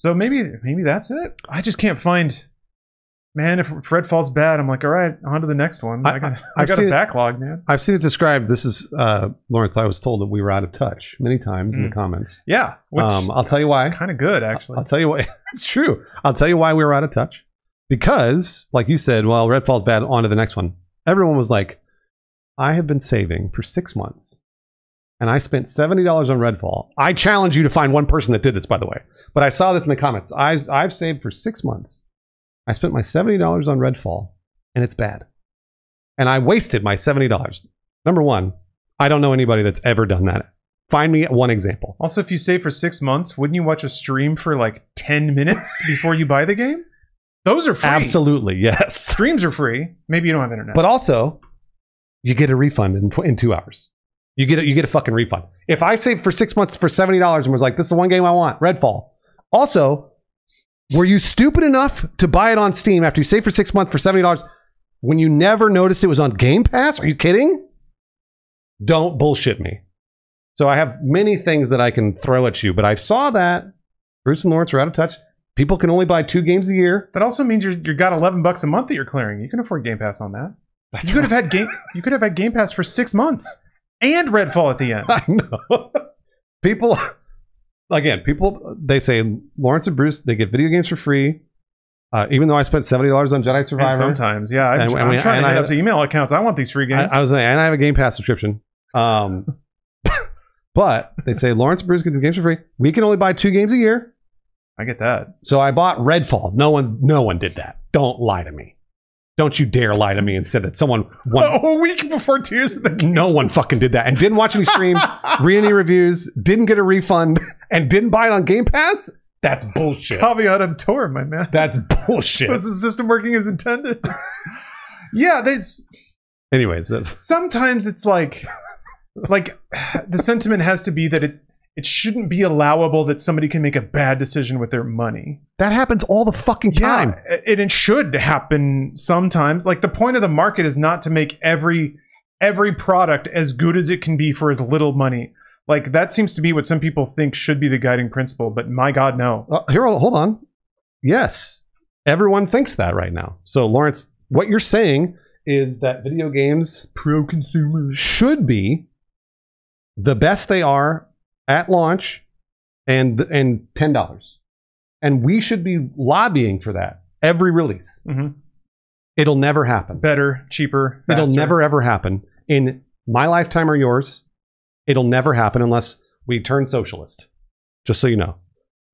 Speaker 1: So maybe maybe that's it. I just can't find. Man, if Redfall's bad, I'm like, all right, on to the next one.
Speaker 2: I-
Speaker 1: I, got, I, got a
Speaker 2: it-
Speaker 1: backlog, man.
Speaker 2: I've seen it described. This is uh, Lawrence. I was told that we were out of touch many times in the
Speaker 1: Mm.
Speaker 2: comments.
Speaker 1: Yeah, which
Speaker 2: Um, I'll tell you why.
Speaker 1: Kind of good, actually.
Speaker 2: I'll tell you why. it's true. I'll tell you why we were out of touch. Because, like you said, well, Redfall's bad. On to the next one. Everyone was like, I have been saving for six months, and I spent seventy dollars on Redfall. I challenge you to find one person that did this, by the way. But I saw this in the comments. I, I've saved for six months. I spent my seventy dollars on Redfall, and it's bad. And I wasted my seventy dollars. Number one, I don't know anybody that's ever done that. Find me one example.
Speaker 1: Also, if you save for six months, wouldn't you watch a stream for like 10 minutes before you buy the game? Those are free.
Speaker 2: Absolutely, yes.
Speaker 1: Streams are free. Maybe you don't have internet.
Speaker 2: But also, you get a refund in, tw- in two hours. You get a, you get a fucking refund. If I saved for six months for seventy dollars and was like, "This is the one game I want," Redfall. Also, were you stupid enough to buy it on Steam after you saved for six months for seventy dollars when you never noticed it was on Game Pass? Are you kidding? Don't bullshit me. So I have many things that I can throw at you, but I saw that Bruce and Lawrence are out of touch. People can only buy two games a year.
Speaker 1: that also means you're you got 11 bucks a month that you're clearing. You can afford Game Pass on that. you could have had game. You could have had Game Pass for six months and Redfall at the end.
Speaker 2: I know. people, again, people, they say Lawrence and Bruce, they get video games for free. Uh, even though I spent $70 on Jedi
Speaker 1: And
Speaker 2: Survivor.
Speaker 1: sometimes, yeah, I'm,
Speaker 2: And-
Speaker 1: I'm
Speaker 2: and-
Speaker 1: trying
Speaker 2: and
Speaker 1: to
Speaker 2: I have-
Speaker 1: up the email accounts. I want these free games.
Speaker 2: I was saying, and I have a Game Pass subscription. Um, but they say Lawrence and Bruce get these games for free. We can only buy two games a year.
Speaker 1: I get that.
Speaker 2: So I bought Redfall. No one, no one did that. Don't lie to me. Don't you dare lie to me and say that someone won.
Speaker 1: a week before Tears of the
Speaker 2: No one fucking did that and didn't watch any streams, read any reviews, didn't get a refund, and didn't buy it on Game Pass. That's bullshit.
Speaker 1: caveat emptor, my man.
Speaker 2: That's bullshit.
Speaker 1: Was the system working as intended? yeah, there's
Speaker 2: Anyways, that's
Speaker 1: sometimes it's like like the sentiment has to be that it it shouldn't be allowable that somebody can make a bad decision with their money.
Speaker 2: that happens all the fucking time.
Speaker 1: Yeah, it, it should happen sometimes. Like the point of the market is not to make every every product as good as it can be for as little money. Like that seems to be what some people think should be the guiding principle, but my god no.
Speaker 2: Uh, here, hold on. Yes, everyone thinks that right now. So, Lawrence, what you're saying is that video games
Speaker 1: Pro consumers.
Speaker 2: should be the best they are at launch, and and ten dollars, and we should be lobbying for that every release.
Speaker 1: Mhm.
Speaker 2: It'll never happen.
Speaker 1: Better, cheaper,
Speaker 2: It'll never ever happen in my lifetime or yours. It'll never happen unless we turn socialist. Just so you know.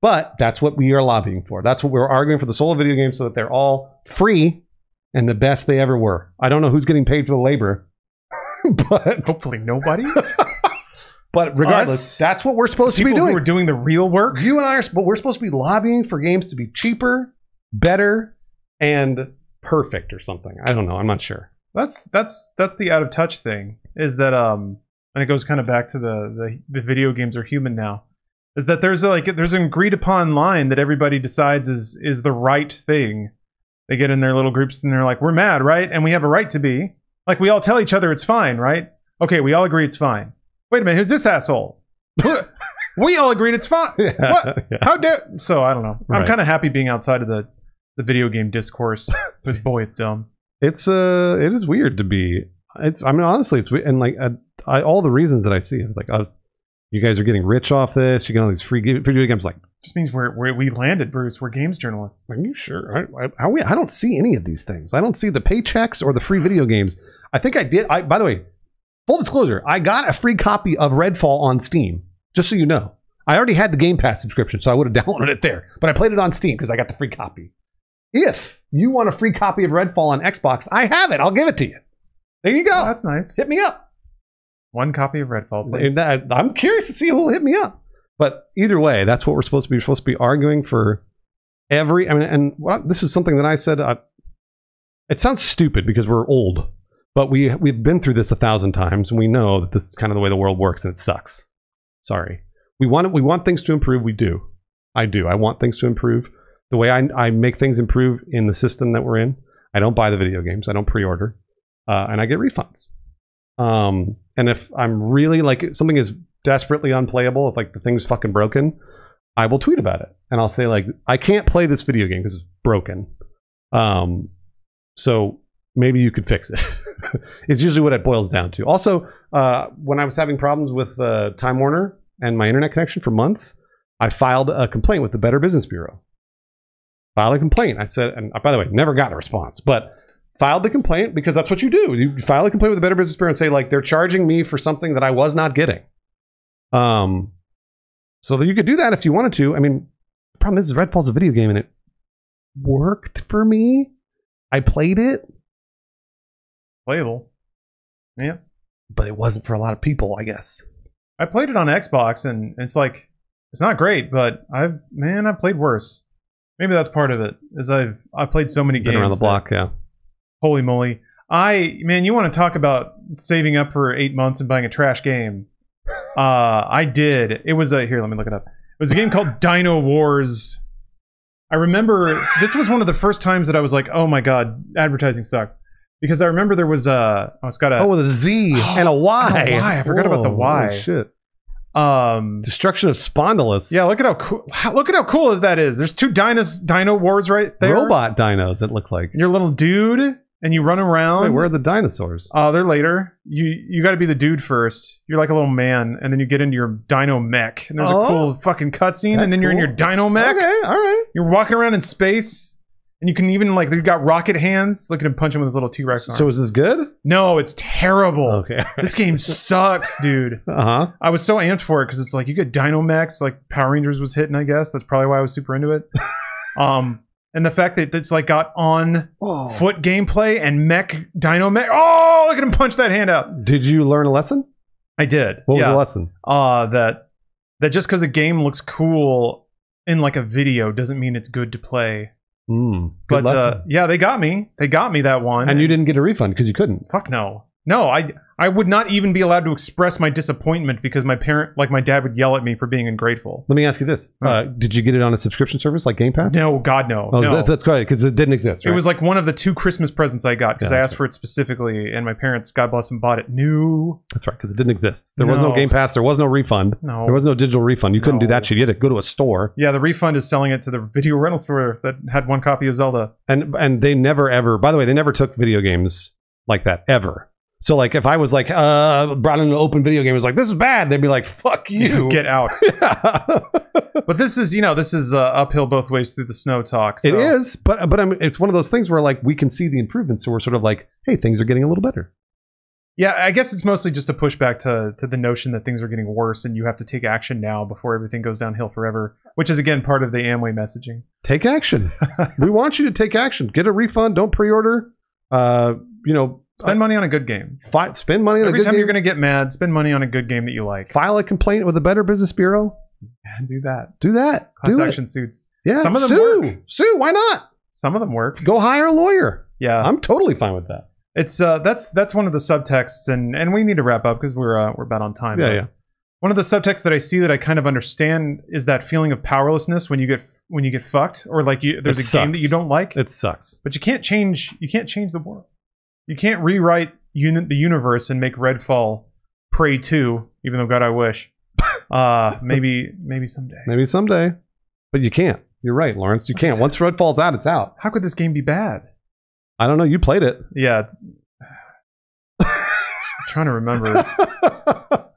Speaker 2: But that's what we are lobbying for. That's what we're arguing for the soul of video games so that they're all free and the best they ever were. I don't know who's getting paid for the labor, but
Speaker 1: hopefully nobody.
Speaker 2: but regardless,
Speaker 1: Us,
Speaker 2: that's what we're supposed to be doing.
Speaker 1: We're doing the real work.
Speaker 2: you and I are, but we're supposed to be lobbying for games to be cheaper, better, and perfect or something. I don't know. I'm not sure.
Speaker 1: That's that's that's the out of touch thing. Is that um and it goes kind of back to the the, the video games are human now. Is that there's a, like there's an agreed upon line that everybody decides is is the right thing. They get in their little groups and they're like, we're mad, right? And we have a right to be. Like we all tell each other it's fine, right? Okay, we all agree it's fine. Wait a minute, who's this asshole? we all agreed it's fine. What?
Speaker 2: Yeah.
Speaker 1: How dare? So I don't know. I'm kind of happy being outside of the the video game discourse. but boy, it's dumb.
Speaker 2: It's uh, it is weird to be. It's. I mean, honestly, it's and like I, I, all the reasons that I see. I was like, I was. You guys are getting rich off this. You get all these free video games. Like,
Speaker 1: Just means we're, we're we landed, Bruce. We're games journalists.
Speaker 2: are you sure? I, I, how we, I don't see any of these things. I don't see the paychecks or the free video games. I think I did. I by the way, full disclosure, I got a free copy of Redfall on Steam. Just so you know, I already had the Game Pass subscription, so I would have downloaded it there. But I played it on Steam because I got the free copy. If you want a free copy of Redfall on Xbox, I have it. I'll give it to you. There you go.
Speaker 1: Oh, that's nice.
Speaker 2: hit me up.
Speaker 1: One copy of Redfall, please.
Speaker 2: I'm curious to see who will hit me up. But either way, that's what we're supposed to be. We're supposed to be arguing for every. I mean, and what, this is something that I said. Uh, it sounds stupid because we're old, but we we've been through this a thousand times, and we know that this is kind of the way the world works, and it sucks. Sorry, we want we want things to improve. We do. I do. I want things to improve. The way I I make things improve in the system that we're in. I don't buy the video games. I don't pre-order, uh, and I get refunds. Um, and if I'm really like something is desperately unplayable, if like the thing's fucking broken, I will tweet about it and I'll say like I can't play this video game because it's broken. Um, so maybe you could fix it. it's usually what it boils down to. Also, uh, when I was having problems with uh, Time Warner and my internet connection for months, I filed a complaint with the Better Business Bureau. Filed a complaint. I said, and uh, by the way, never got a response, but filed the complaint because that's what you do. You file a complaint with the Better Business Bureau and say like they're charging me for something that I was not getting. Um, so you could do that if you wanted to. I mean, the problem is Redfall's a video game and it worked for me. I played it,
Speaker 1: Playable. Yeah.
Speaker 2: but it wasn't for a lot of people, I guess.
Speaker 1: I played it on Xbox and it's like it's not great, but I've man, I've played worse. Maybe that's part of it. Is I've I played so many
Speaker 2: Been
Speaker 1: games
Speaker 2: around the
Speaker 1: that-
Speaker 2: block, yeah.
Speaker 1: holy moly. I man, you want to talk about saving up for eight months and buying a trash game? Uh, I did. It was a here. Let me look it up. It was a game called Dynowarz. I remember this was one of the first times that I was like, "Oh my god, advertising sucks," because I remember there was a. Oh, it's got a.
Speaker 2: Oh, with a Z and a Y.
Speaker 1: and a Y. I forgot about the Y.
Speaker 2: holy shit.
Speaker 1: um.
Speaker 2: Destruction of Spondylus.
Speaker 1: Yeah, look at how cool. how- Look at how cool that is. There's two dinos, Dynowarz right there.
Speaker 2: Robot dinos, it looked like.
Speaker 1: Your little dude, and you run around.
Speaker 2: Wait, where are the dinosaurs?
Speaker 1: Uh, they're later. You you got to be the dude first. You're like a little man, and then you get into your dino mech, and there's
Speaker 2: Oh.
Speaker 1: a cool fucking cutscene, and then you're in your dino mech.
Speaker 2: Okay, all right.
Speaker 1: You're walking around in space, and you can even like you've got rocket hands. Look at him punch him with his little T Rex.
Speaker 2: So is this good?
Speaker 1: no, it's terrible.
Speaker 2: Okay.
Speaker 1: This game sucks, dude.
Speaker 2: Uh huh.
Speaker 1: I was so amped for it because it's like you get Dino Mechs, like Power Rangers was hitting. I guess that's probably why I was super into it. um, and the fact that it's like got on
Speaker 2: Oh.
Speaker 1: foot gameplay and mech Dino Mech. Oh, look at him punch that hand out.
Speaker 2: Did you learn a lesson?
Speaker 1: I did.
Speaker 2: What was
Speaker 1: yeah.
Speaker 2: the lesson?
Speaker 1: Uh, that that just because a game looks cool in like a video doesn't mean it's good to play.
Speaker 2: Mm,
Speaker 1: But uh, yeah, they got me. They got me that one.
Speaker 2: and you didn't get a refund because you couldn't.
Speaker 1: Fuck no. No, I I would not even be allowed to express my disappointment because my parent, like my dad, would yell at me for being ungrateful.
Speaker 2: Let me ask you this: uh, Did you get it on a subscription service like Game Pass?
Speaker 1: No, God, no.
Speaker 2: Oh,
Speaker 1: no.
Speaker 2: that's, that's great because it didn't exist.
Speaker 1: It
Speaker 2: right?
Speaker 1: was like one of the two Christmas presents I got because
Speaker 2: Yeah,
Speaker 1: I
Speaker 2: that's
Speaker 1: asked for it specifically, and my parents, God bless them, bought it new.
Speaker 2: That's right because it didn't exist. There was no
Speaker 1: No.
Speaker 2: Game Pass. There was no refund.
Speaker 1: No,
Speaker 2: There was no digital refund. You couldn't do
Speaker 1: No.
Speaker 2: that shit. You had to go to a store,
Speaker 1: yeah, the refund is selling it to the video rental store that had one copy of Zelda.
Speaker 2: and and they never ever. By the way, they never took video games like that ever. So like, if I was like, uh, brought in an open video game, it was like this is bad. They'd be like, fuck you.
Speaker 1: Get out. But this is, you know, this is uh, uphill both ways through the snow talk. So.
Speaker 2: It is, but but I mean, it's one of those things where like we can see the improvements, so we're sort of like, hey, things are getting a little better.
Speaker 1: Yeah, I guess it's mostly just a pushback to to the notion that things are getting worse and you have to take action now before everything goes downhill forever, which is again part of the Amway messaging.
Speaker 2: Take action. we want you to take action. Get a refund. Don't pre-order. Uh, you know,
Speaker 1: Spend money on a good game.
Speaker 2: fi- spend money on
Speaker 1: Every
Speaker 2: a good game.
Speaker 1: Every time
Speaker 2: game.
Speaker 1: you're going to get mad, spend money on a good game that you like.
Speaker 2: file a complaint with the Better Business Bureau.
Speaker 1: And do that.
Speaker 2: Do that.
Speaker 1: Class
Speaker 2: Do it.
Speaker 1: action suits.
Speaker 2: Yeah.
Speaker 1: Some of them
Speaker 2: sue.
Speaker 1: work.
Speaker 2: Sue. Why not?
Speaker 1: Some of them work.
Speaker 2: Go hire a lawyer.
Speaker 1: Yeah.
Speaker 2: I'm totally fine with that.
Speaker 1: It's uh that's that's one of the subtexts and and we need to wrap up because we're uh, we're about on time.
Speaker 2: Yeah, yeah.
Speaker 1: One of the subtexts that I see that I kind of understand is that feeling of powerlessness when you get when you get fucked or like you there's
Speaker 2: It
Speaker 1: a game that you don't like,
Speaker 2: It sucks.
Speaker 1: but you can't change you can't change the world. You can't rewrite uni- the universe and make Redfall Prey 2, even though God I wish. Uh maybe maybe someday.
Speaker 2: Maybe someday, but you can't. You're right, Lawrence. You can't. Once Redfall's out, it's out.
Speaker 1: How could this game be bad?
Speaker 2: I don't know. You played it.
Speaker 1: Yeah, it's, I'm trying to remember.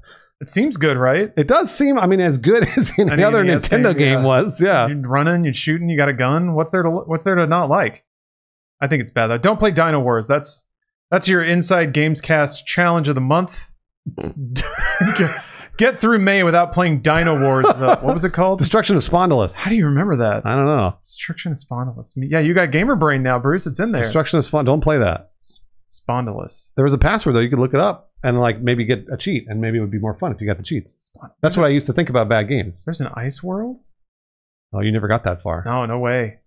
Speaker 1: It seems good, right?
Speaker 2: It does seem. I mean, as good as any
Speaker 1: Any
Speaker 2: other Nintendo
Speaker 1: game,
Speaker 2: game
Speaker 1: yeah.
Speaker 2: was. Yeah.
Speaker 1: You're running, you're shooting, you got a gun. What's there to what's there to not like? I think it's bad though. Don't play Dynowarz. That's that's your Inside Gamescast challenge of the month. get, through May without playing Dynowarz. The, what was it called?
Speaker 2: Destruction of Spondylus.
Speaker 1: How do you remember that?
Speaker 2: I don't know.
Speaker 1: Destruction of Spondylus. Yeah, you got gamer brain now, Bruce. It's in there.
Speaker 2: Destruction of Spond. Don't play that.
Speaker 1: Spondylus.
Speaker 2: There was a password though. You could look it up and like maybe get a cheat, and maybe it would be more fun if you got the cheats.
Speaker 1: Spond-
Speaker 2: That's what I used to think about bad games.
Speaker 1: There's an ice world?
Speaker 2: Oh, you never got that far.
Speaker 1: No, no way.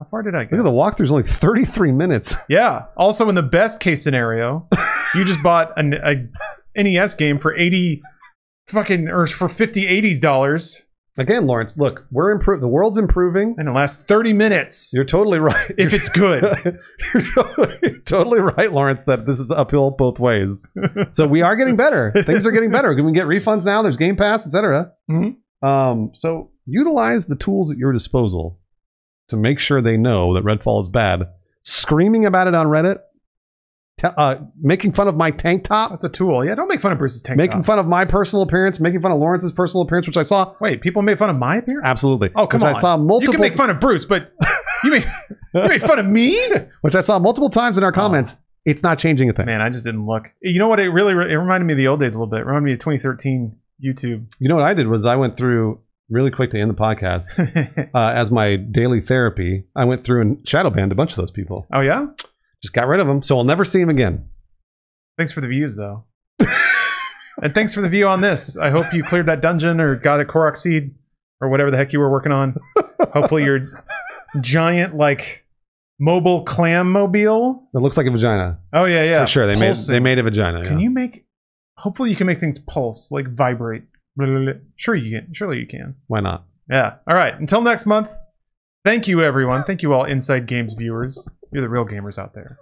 Speaker 1: How far did I
Speaker 2: go?
Speaker 1: Look
Speaker 2: at the walkthrough's only 33 minutes.
Speaker 1: Yeah. Also, in the best case scenario, you just bought an, a NES game for eighty fucking or for fifty eighties dollars
Speaker 2: Again, Lawrence, look, we're improving. The world's improving.
Speaker 1: and it lasts thirty minutes
Speaker 2: You're totally right.
Speaker 1: if it's good.
Speaker 2: you're, totally, you're totally right, Lawrence, that this is uphill both ways. So we are getting better. Things are getting better. Can we can get refunds now. There's Game Pass, etc.
Speaker 1: Mhm.
Speaker 2: Um, so utilize the tools at your disposal to make sure they know that Redfall is bad. Screaming about it on Reddit, te- uh, making fun of my tank top,
Speaker 1: That's a tool. Yeah, don't make fun of Bruce's tank
Speaker 2: making
Speaker 1: top.
Speaker 2: fun of my personal appearance, making fun of Lawrence's personal appearance, which I saw
Speaker 1: Wait, people made fun of my appearance.
Speaker 2: absolutely.
Speaker 1: Oh, come
Speaker 2: which
Speaker 1: on.
Speaker 2: I saw multiple.
Speaker 1: You can make fun of Bruce, but you made you made fun of me.
Speaker 2: which I saw multiple times in our comments. It's not changing a thing.
Speaker 1: Man, I just didn't look. You know what? It really it reminded me of the old days a little bit. It reminded me of 2013 YouTube.
Speaker 2: You know what I did was I went through really quick to end the podcast uh, as my daily therapy. I went through and shadow banned a bunch of those people.
Speaker 1: oh yeah.
Speaker 2: Just got rid of them, so I'll never see them again.
Speaker 1: Thanks for the views, though. and thanks for the view on this. I hope you cleared that dungeon or got a Korok seed or whatever the heck you were working on. Hopefully, your giant, like, mobile clam mobile.
Speaker 2: It looks like a vagina
Speaker 1: Oh, yeah, yeah.
Speaker 2: for sure. They
Speaker 1: Pulsing.
Speaker 2: made they made a vagina.
Speaker 1: Can
Speaker 2: yeah.
Speaker 1: you make. Hopefully, you can make things pulse, like vibrate. Sure, you can. Surely, you can.
Speaker 2: Why not?
Speaker 1: Yeah. All right. Until next month, thank you, everyone. Thank you, all Inside Games viewers. You're the real gamers out there.